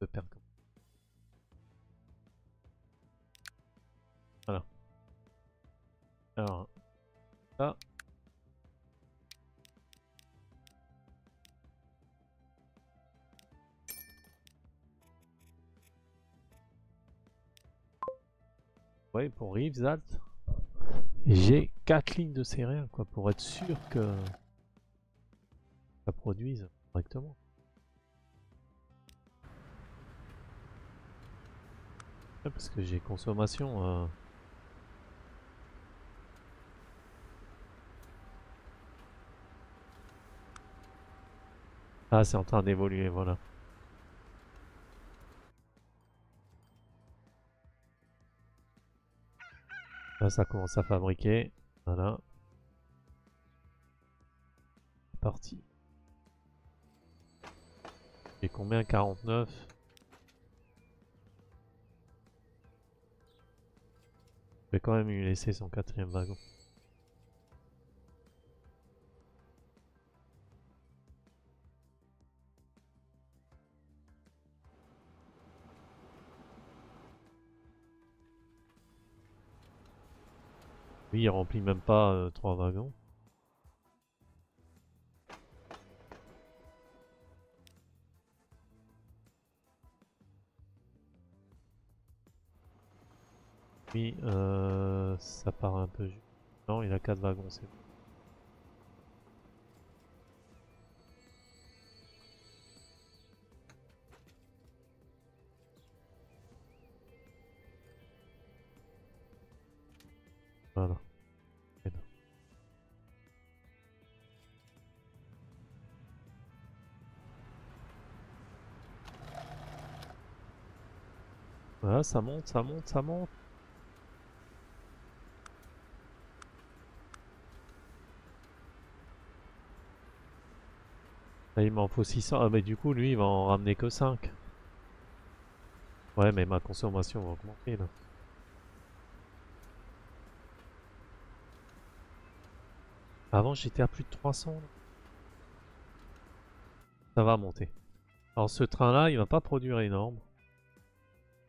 De comme- Voilà. Alors, ça. Ouais, pour Rivesalt, j'ai 4 lignes de céréales quoi, pour être sûr que ça produise correctement. Parce que j'ai consommation. euh, Ah, c'est en train d'évoluer, voilà. Là, ça commence à fabriquer. Voilà. Parti. J'ai combien? 49 vais quand même lui laisser son quatrième wagon. Lui, il remplit même pas euh, trois wagons. Lui, euh, ça part un peu. ju- Non, il a quatre wagons, c'est bon. Voilà. Et non. Voilà, ça monte, ça monte, ça monte. Là, il m'en faut 600. Ah, mais du coup, lui, il va en ramener que 5. Ouais, mais ma consommation va augmenter là. Avant, j'étais à plus de 300. là. Ça va monter. Alors, ce train-là, il va pas produire énorme.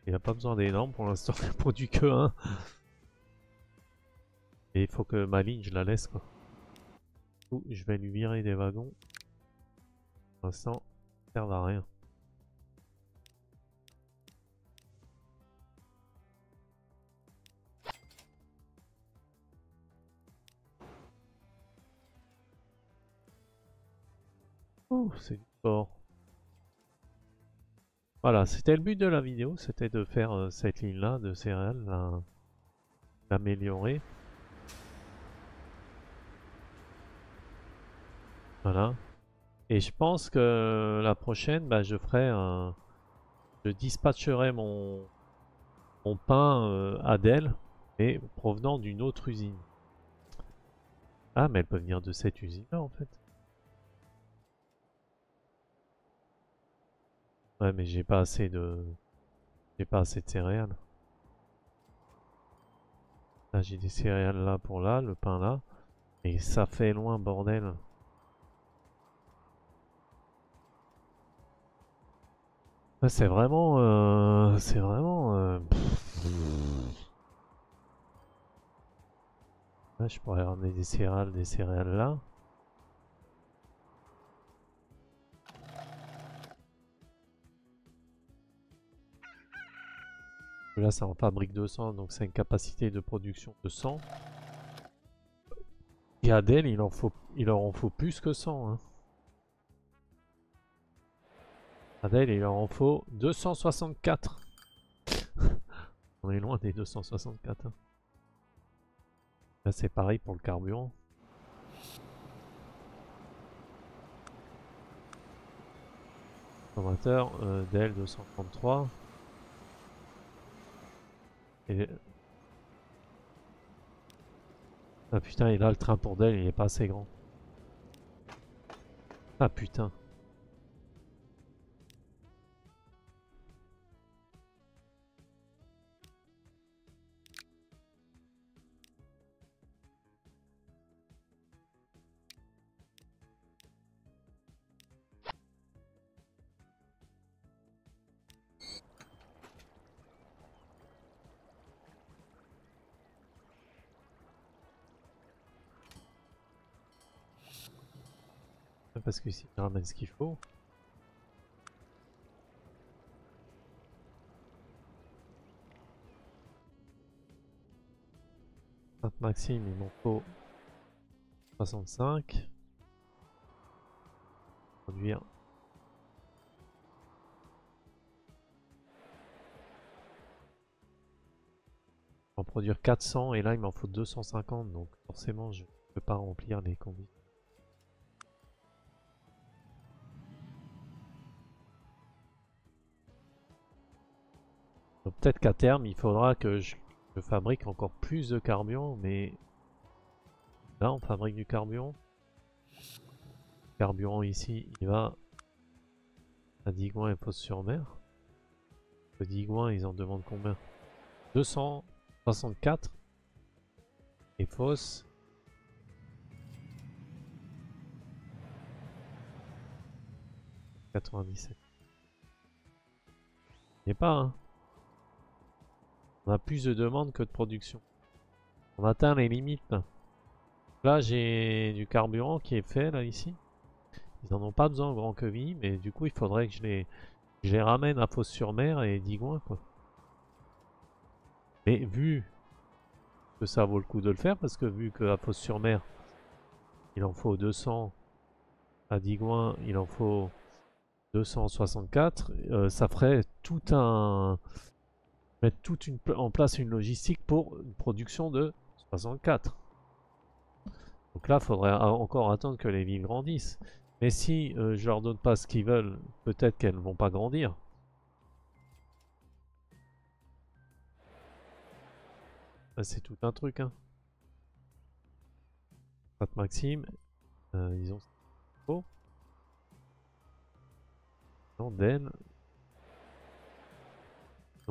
Il a pas besoin d'énorme pour l'instant. Il produit que 1. Et il faut que ma ligne, je la laisse quoi. Coup, je vais lui virer des wagons. Pour l'instant, ça sert à rien. Oh, c'est sport. Voilà, c'était le but de la vidéo, c'était de faire euh, cette ligne-là de céréales, la- l'améliorer. Voilà. Et je pense que la prochaine, bah, je ferai un... Je dispatcherai mon, mon pain euh, à Dell, mais provenant d'une autre usine. Ah, mais elle peut venir de cette usine-là, en fait. Ouais, mais j'ai pas assez de... J'ai pas assez de céréales. Là j'ai des céréales là pour là, le pain là. Et ça fait loin bordel. C'est vraiment... Euh, c'est vraiment... Euh, là je pourrais ramener des céréales, des céréales là. Là, ça en fabrique 200, donc c'est une capacité de production de 100. Et Adèle, il en faut, il en faut plus que 100. Hein. Adèle, il en faut 264. On est loin des 264. Hein. Là, c'est pareil pour le carburant. Consommateur, euh, DL 233. Ah putain, et là le train pour d'elle, il est pas assez grand. Ah putain. Parce que si tu ramènes ce qu'il faut. Maxime, il m'en faut 65. Produire. En produire 400 et là il m'en faut 250 donc forcément je ne peux pas remplir les conditions. Peut-être qu'à terme, il faudra que je, fabrique encore plus de carburant, mais là, on fabrique du carburant. Carburant ici, il va à Digoin et Fosse-sur-Mer. Le Digoin, ils en demandent combien? 264 et 97. Il n'est pas, hein? On a plus de demandes que de production. On atteint les limites. Là, j'ai du carburant qui est fait, là, ici. Ils n'en ont pas besoin au Grand Queville, mais du coup, il faudrait que je les, ramène à Fosse-sur-Mer et Digoin, quoi. Mais vu que ça vaut le coup de le faire, parce que vu que à Fosse-sur-Mer, il en faut 200, à Digoin, il en faut 264, euh, ça ferait tout un mettre toute une, en place une logistique pour une production de 64. Donc là, il faudrait encore attendre que les villes grandissent. Mais si euh, je leur donne pas ce qu'ils veulent, peut-être qu'elles ne vont pas grandir. C'est tout un truc. Hein. Maxime, euh, ils ont... Oh.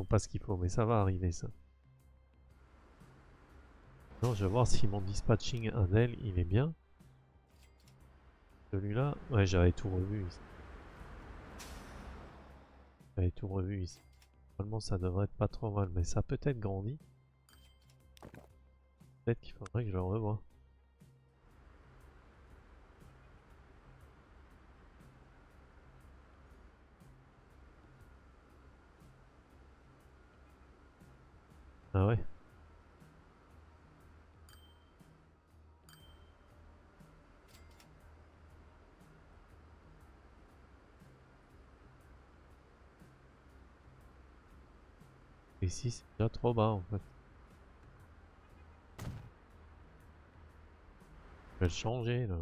Pas ce qu'il faut, mais ça va arriver ça. Non, je vais voir si mon dispatching Adel il est bien. Celui-là, ouais, j'avais tout revu ici. J'avais tout revu ici. Normalement, ça devrait être pas trop mal, mais ça peut être grandi. Peut-être qu'il faudrait que je le revoie. Ah ouais Ici c'est déjà trop bas en fait. Je vais changer là.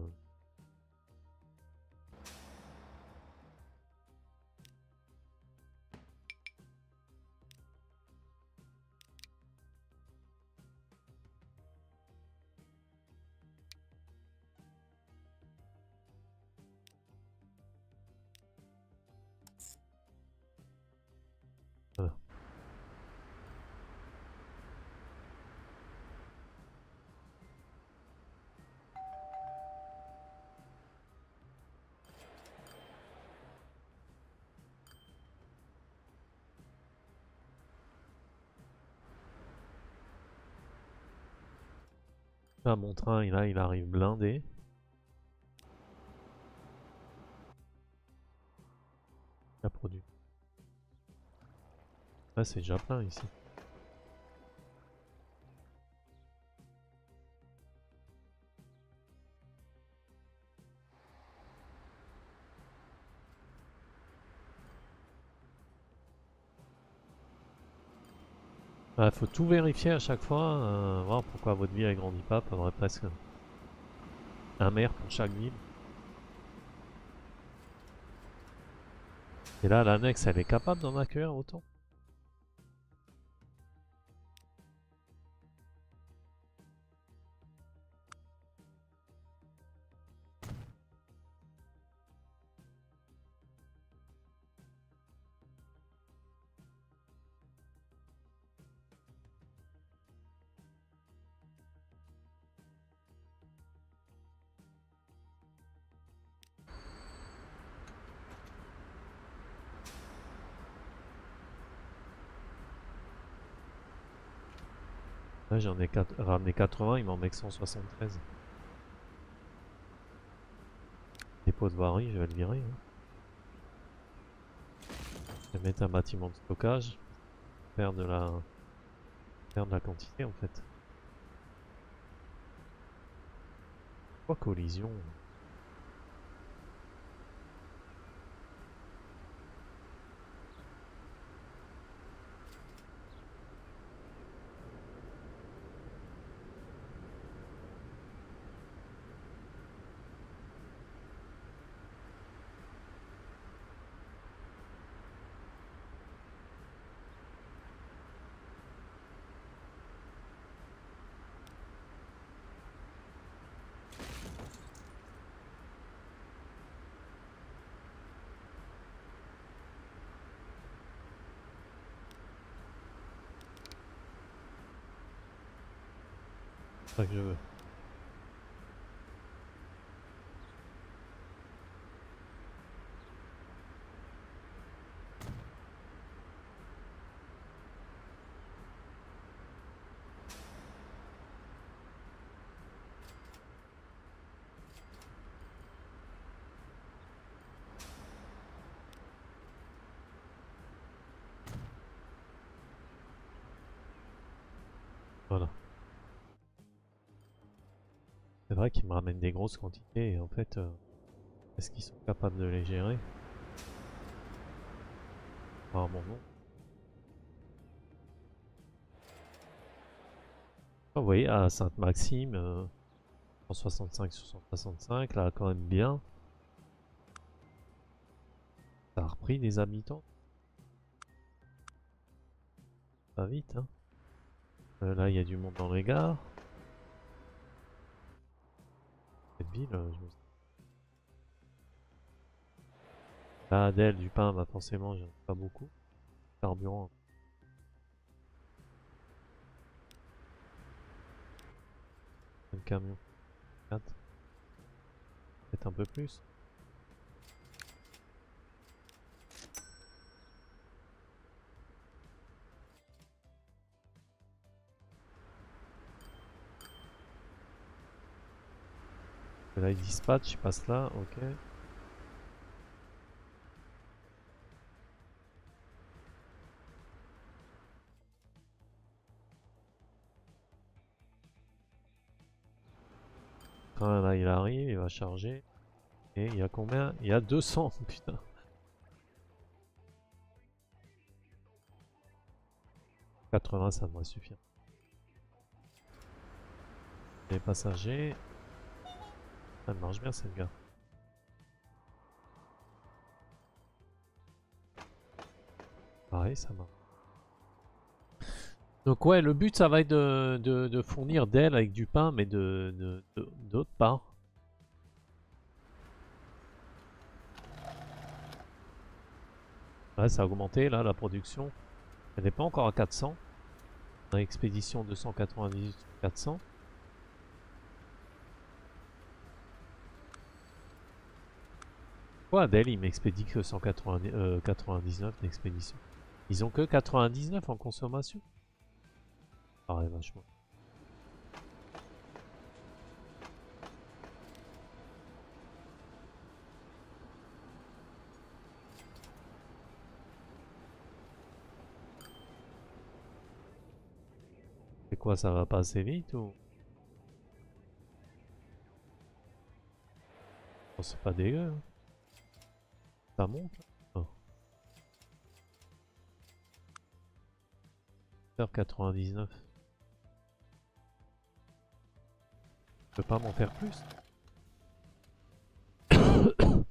Mon train, là, il arrive blindé. La produit. Là, c'est déjà plein ici. Il faut tout vérifier à chaque fois, euh, voir pourquoi votre ville ne grandit pas, faudrait presque un maire pour chaque ville. Et là, l'annexe, elle est capable d'en accueillir autant? J'en ai ramené 80, il m'en met que 173. Dépôt de voirie, je vais le virer. Hein. Je vais mettre un bâtiment de stockage. Faire de la... Faire de la quantité en fait. Quoi collision? Ça que je veux. Voilà. C'est vrai qu'ils me ramènent des grosses quantités et en fait, euh, est-ce qu'ils sont capables de les gérer? Bon non. Ah, vous voyez, à Sainte-Maxime, 165 sur 165, là quand même bien. Ça a repris des habitants. Pas vite, hein. Euh, là, il y a du monde dans les gares. Cette ville, euh, je me... Là, Adèle, du pain, bah forcément, j'en pas beaucoup. Carburant. Un camion. 4. Peut-être un peu plus. Là il dispatch, il passe là, ok. Quand là il arrive, il va charger. Et il y a combien? Il y a 200, putain. « 80 ça devrait suffire. Les passagers, ça marche bien cette gare. Pareil, ça marche. Donc ouais, le but ça va être de, fournir d'elle avec du pain, mais de d'autres parts. Ouais, ça a augmenté là la production. Elle n'est pas encore à 400. Dans l'expédition 298 400. pourquoi Adèle il m'expédie que 199 euh, d'expédition Ils ont que 99 en consommation? Ah ouais, vachement. C'est quoi, ça va pas assez vite ou? Oh, c'est pas dégueu. Hein. Ça monte. Oh. 99 Je peux pas m'en faire plus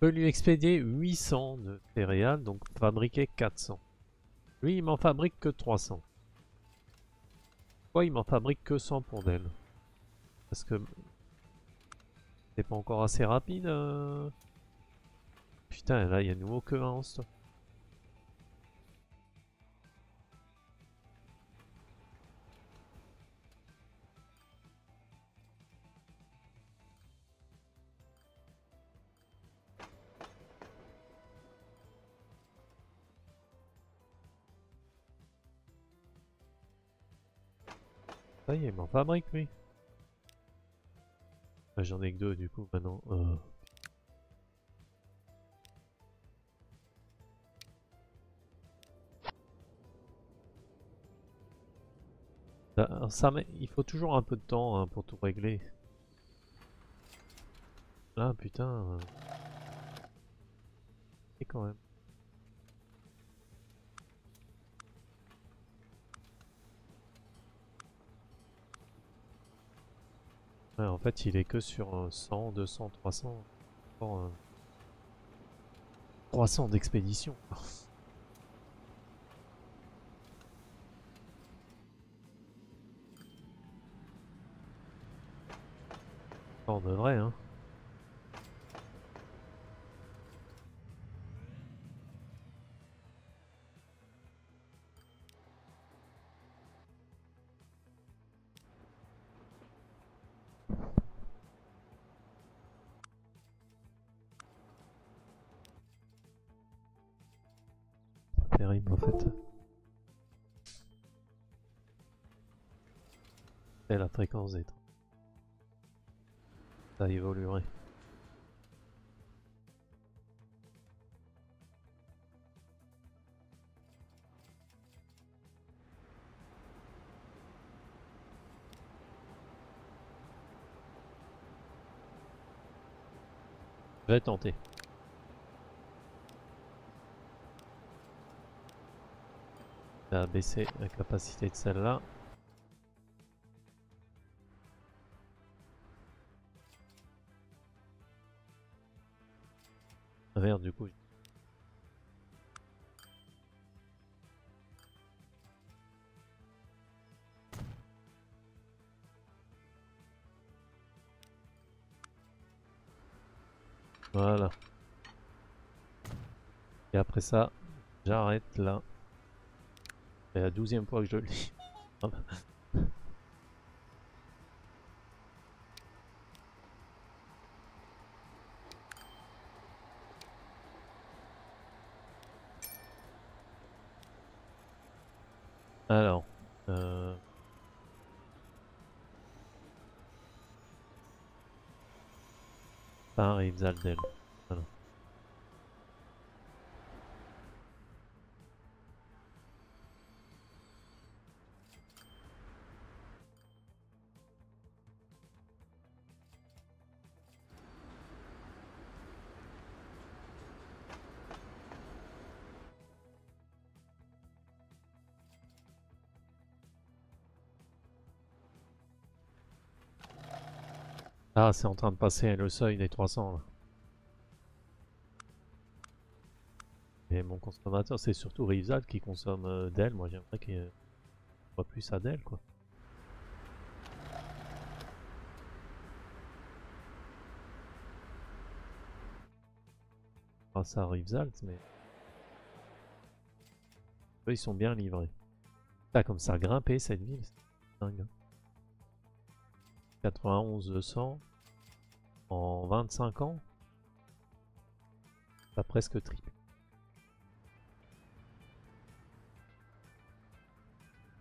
peut lui expédier 800 de céréales, donc fabriquer 400. Lui, il m'en fabrique que 300. Pourquoi il m'en fabrique que 100 pour d'elle? Parce que... C'est pas encore assez rapide euh... Putain, là, il y a nouveau que 1 en. Ça y est, m'en fabrique lui. Ah, J'en ai que deux du coup maintenant. Euh... Ça, mais il faut toujours un peu de temps hein, pour tout régler. Ah putain. Euh. Et quand même. En fait, il est que sur 100, 200, 300. 300 d'expédition. On devrait, hein. La fréquence des Ça évoluerait. Je vais tenter. à baisser la capacité de celle-là. Voilà. Et après ça, j'arrête là. C'est la douzième fois que je le lis. Alors, euh... Zaldel. Ah, c'est en train de passer le seuil des 300 là. Et mon consommateur, c'est surtout Rizal qui consomme euh, d'elle. Moi, j'aimerais qu'il soit plus à d'elle, quoi. Grâce à Rivesalt, mais... Eux, ils sont bien livrés. Là, comme ça, grimper cette ville, c'est dingue. 91 200 en 25 ans, ça presque triplé.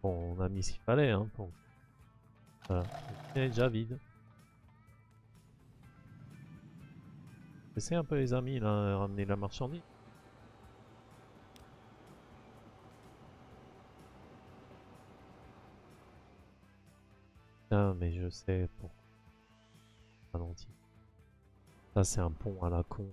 Bon, on a mis ce qu'il fallait, hein. Pour... Voilà, c'est déjà vide. Laissez un peu les amis, là, ramener la marchandise. Ah mais je sais pourquoi. Ralenti. Ça, c'est un pont à la con.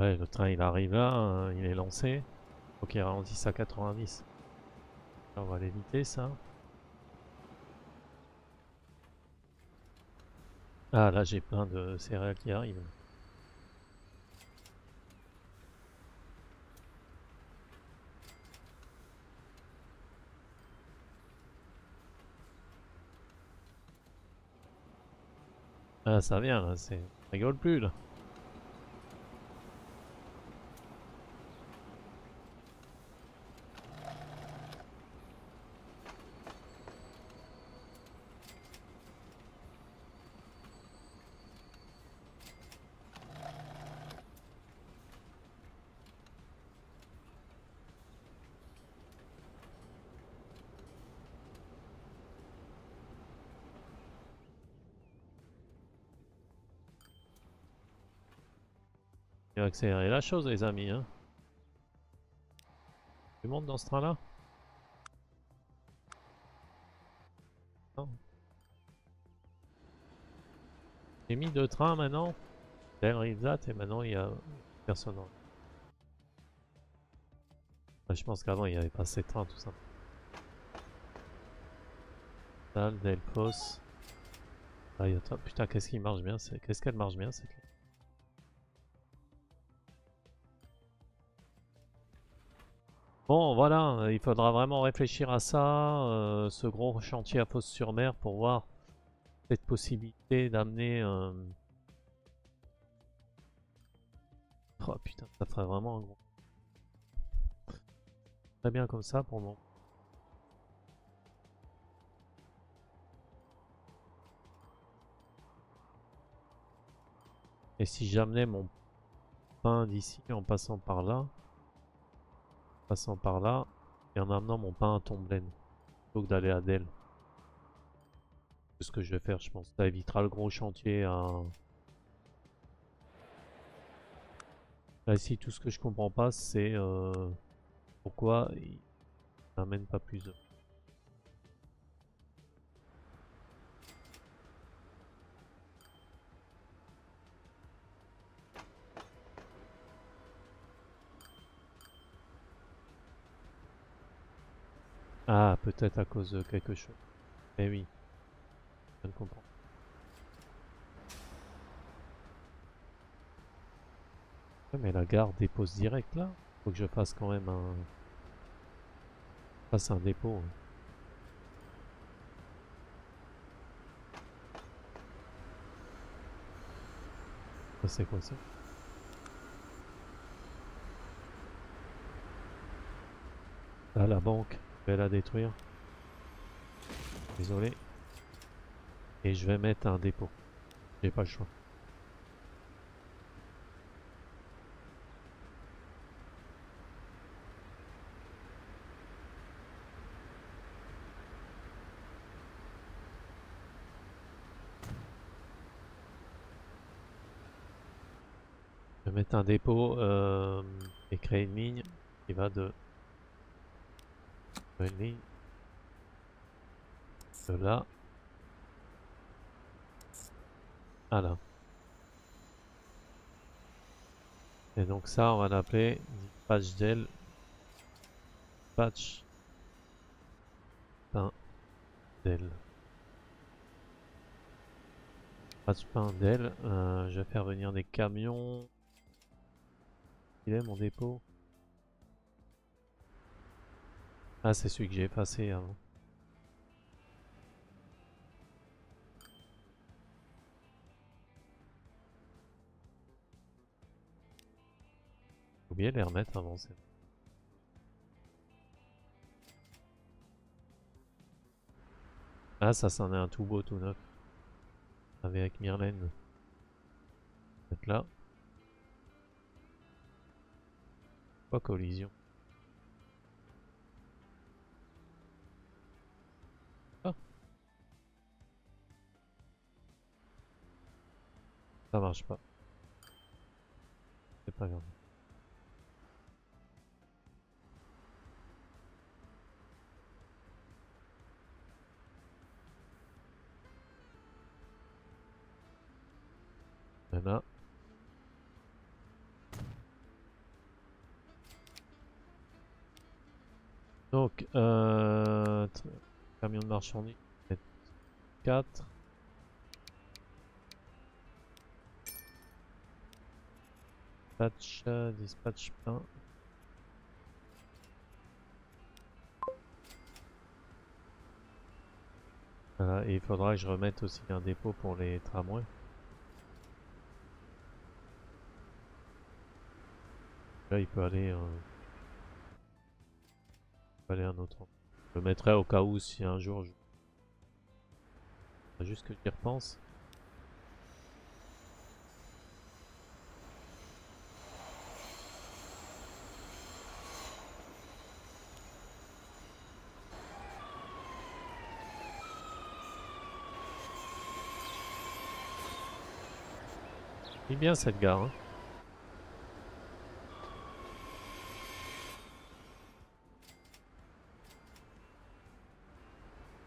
Ouais, le train il arrive là, hein, il est lancé. Faut qu'il ralentisse à 90. On va l'éviter ça. Ah là j'ai plein de céréales qui arrivent. Ah ça vient là, c'est... rigole plus là. Accélérer la chose les amis hein. Tu montes dans ce train là. J'ai mis deux trains maintenant. Del Rivzat et maintenant il y a personne. je pense qu'avant il n'y avait pas ces trains tout ça. Dal, Delphos. Ah. Putain, qu'est-ce qui marche bien Qu'est-ce qu'elle marche bien cette Bon, voilà, il faudra vraiment réfléchir à ça, euh, ce gros chantier à Fosse-sur-Mer pour voir cette possibilité d'amener... euh, Oh putain, ça ferait vraiment un gros... Très bien comme ça pour moi. Et si j'amenais mon pain d'ici en passant par là, passant par là, et en amenant mon pain à Tomblaine, plutôt que d'aller à Dell. C'est ce que je vais faire, je pense. Ça évitera le gros chantier à... Là ici, tout ce que je comprends pas, c'est euh, pourquoi il n'amène pas plus de... Ah, peut-être à cause de quelque chose. Eh oui, je ne comprends. Mais la gare dépose direct là. Faut que je fasse quand même un... fasse un dépôt. hein. C'est quoi ça? Ah la banque, vais la détruire. Désolé. Et je vais mettre un dépôt. J'ai pas le choix. Je vais mettre un dépôt euh, et créer une ligne qui va de ligne de là. Et donc ça, on va l'appeler dispatch del patch pain del. Patch pain del. Euh, je vais faire venir des camions. Il est mon dépôt Ah, c'est celui que j'ai effacé avant. J'ai oublié de les remettre avant. c'est- Ah, ça, c'en est un tout beau, tout neuf. Avec Myrlène. Peut-être là. Pas collision. Ça marche pas. C'est pas grave. Voilà. Donc, euh, camion de marchandises, 4. Dispatch, euh, dispatch pain. Voilà, et il faudra que je remette aussi un dépôt pour les tramways. Là, il peut aller, euh, il peut aller un autre. Je le mettrai au cas où si un jour je. Juste que j'y repense. Cette gare. Hein.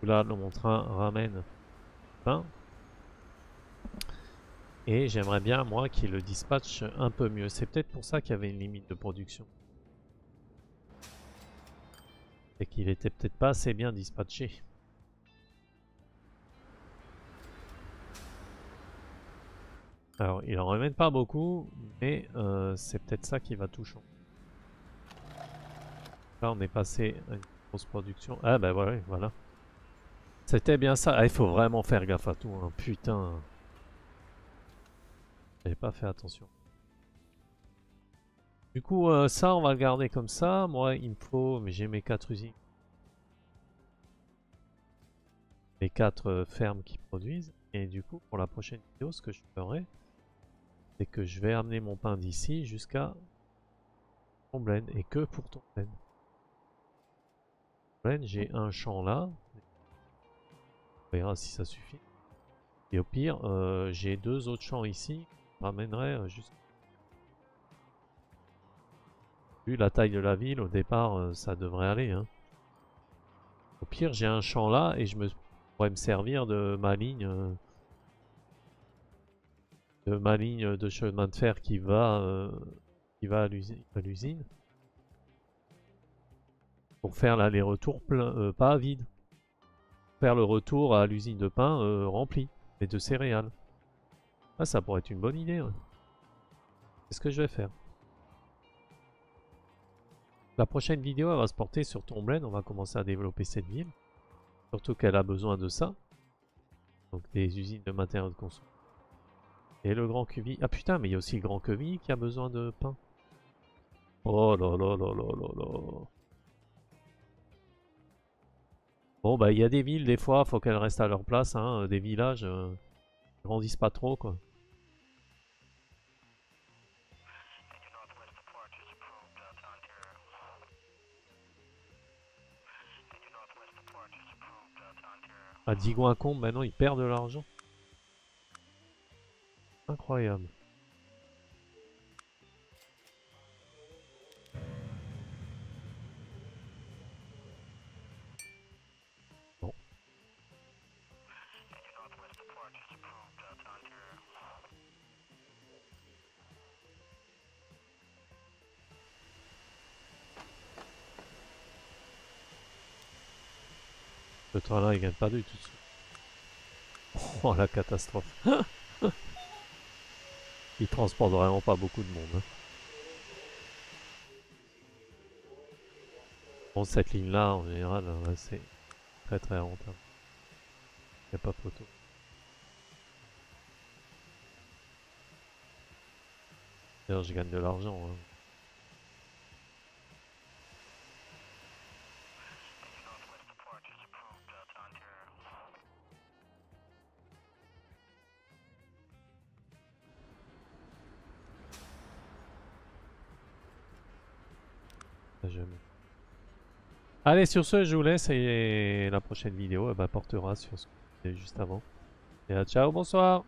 Là, mon train ramène pain. Et j'aimerais bien, moi, qu'il le dispatche un peu mieux. C'est peut-être pour ça qu'il y avait une limite de production. Et qu'il était peut-être pas assez bien dispatché. Alors, il en ramène pas beaucoup, mais euh, c'est peut-être ça qui va tout changer. Là, on est passé à une grosse production. Ah bah ouais, voilà. C'était bien ça. Ah, il faut vraiment faire gaffe à tout, hein. putain. J'avais pas fait attention. Du coup, euh, ça, on va le garder comme ça. Moi, il me faut... Mais j'ai mes quatre usines. Les quatre euh, fermes qui produisent. Et du coup, pour la prochaine vidéo, ce que je ferai, c'est que je vais amener mon pain d'ici jusqu'à Tomblaine. Et que pour Tomblaine. Tomblaine, j'ai un champ là. On verra si ça suffit. Et au pire, euh, j'ai deux autres champs ici. Je ramènerai euh, juste. Vu la taille de la ville, au départ, euh, ça devrait aller. hein. Au pire, j'ai un champ là et je me pourrais me servir de ma ligne. De ma ligne de chemin de fer qui va, euh, qui va à l'usi- à l'usine. Pour faire l'aller-retour euh, pas vide faire le retour à l'usine de pain euh, remplie, mais de céréales. Ah, ça pourrait être une bonne idée. C'est ce que je vais faire. La prochaine vidéo, elle va se porter sur Tomblaine. On va commencer à développer cette ville. Surtout qu'elle a besoin de ça. Donc des usines de matériaux de construction. Et le Grand Quevilly. Ah putain, mais il y a aussi le Grand Quevilly qui a besoin de pain. Oh là là là là là là. Bon bah il y a des villes des fois, faut qu'elles restent à leur place, hein. des villages euh, grandissent pas trop quoi. À Digoincombe, maintenant ils perdent de l'argent incroyable bon. Ce train-là, il gagne pas du tout. Oh la catastrophe il transporte vraiment pas beaucoup de monde. hein. Bon cette ligne là en général hein, c'est très très rentable. Y a pas photo. D'ailleurs je gagne de l'argent. hein. Jamais. Allez, sur ce, je vous laisse et la prochaine vidéo portera sur ce qu'on disait juste avant. Et à ciao, bonsoir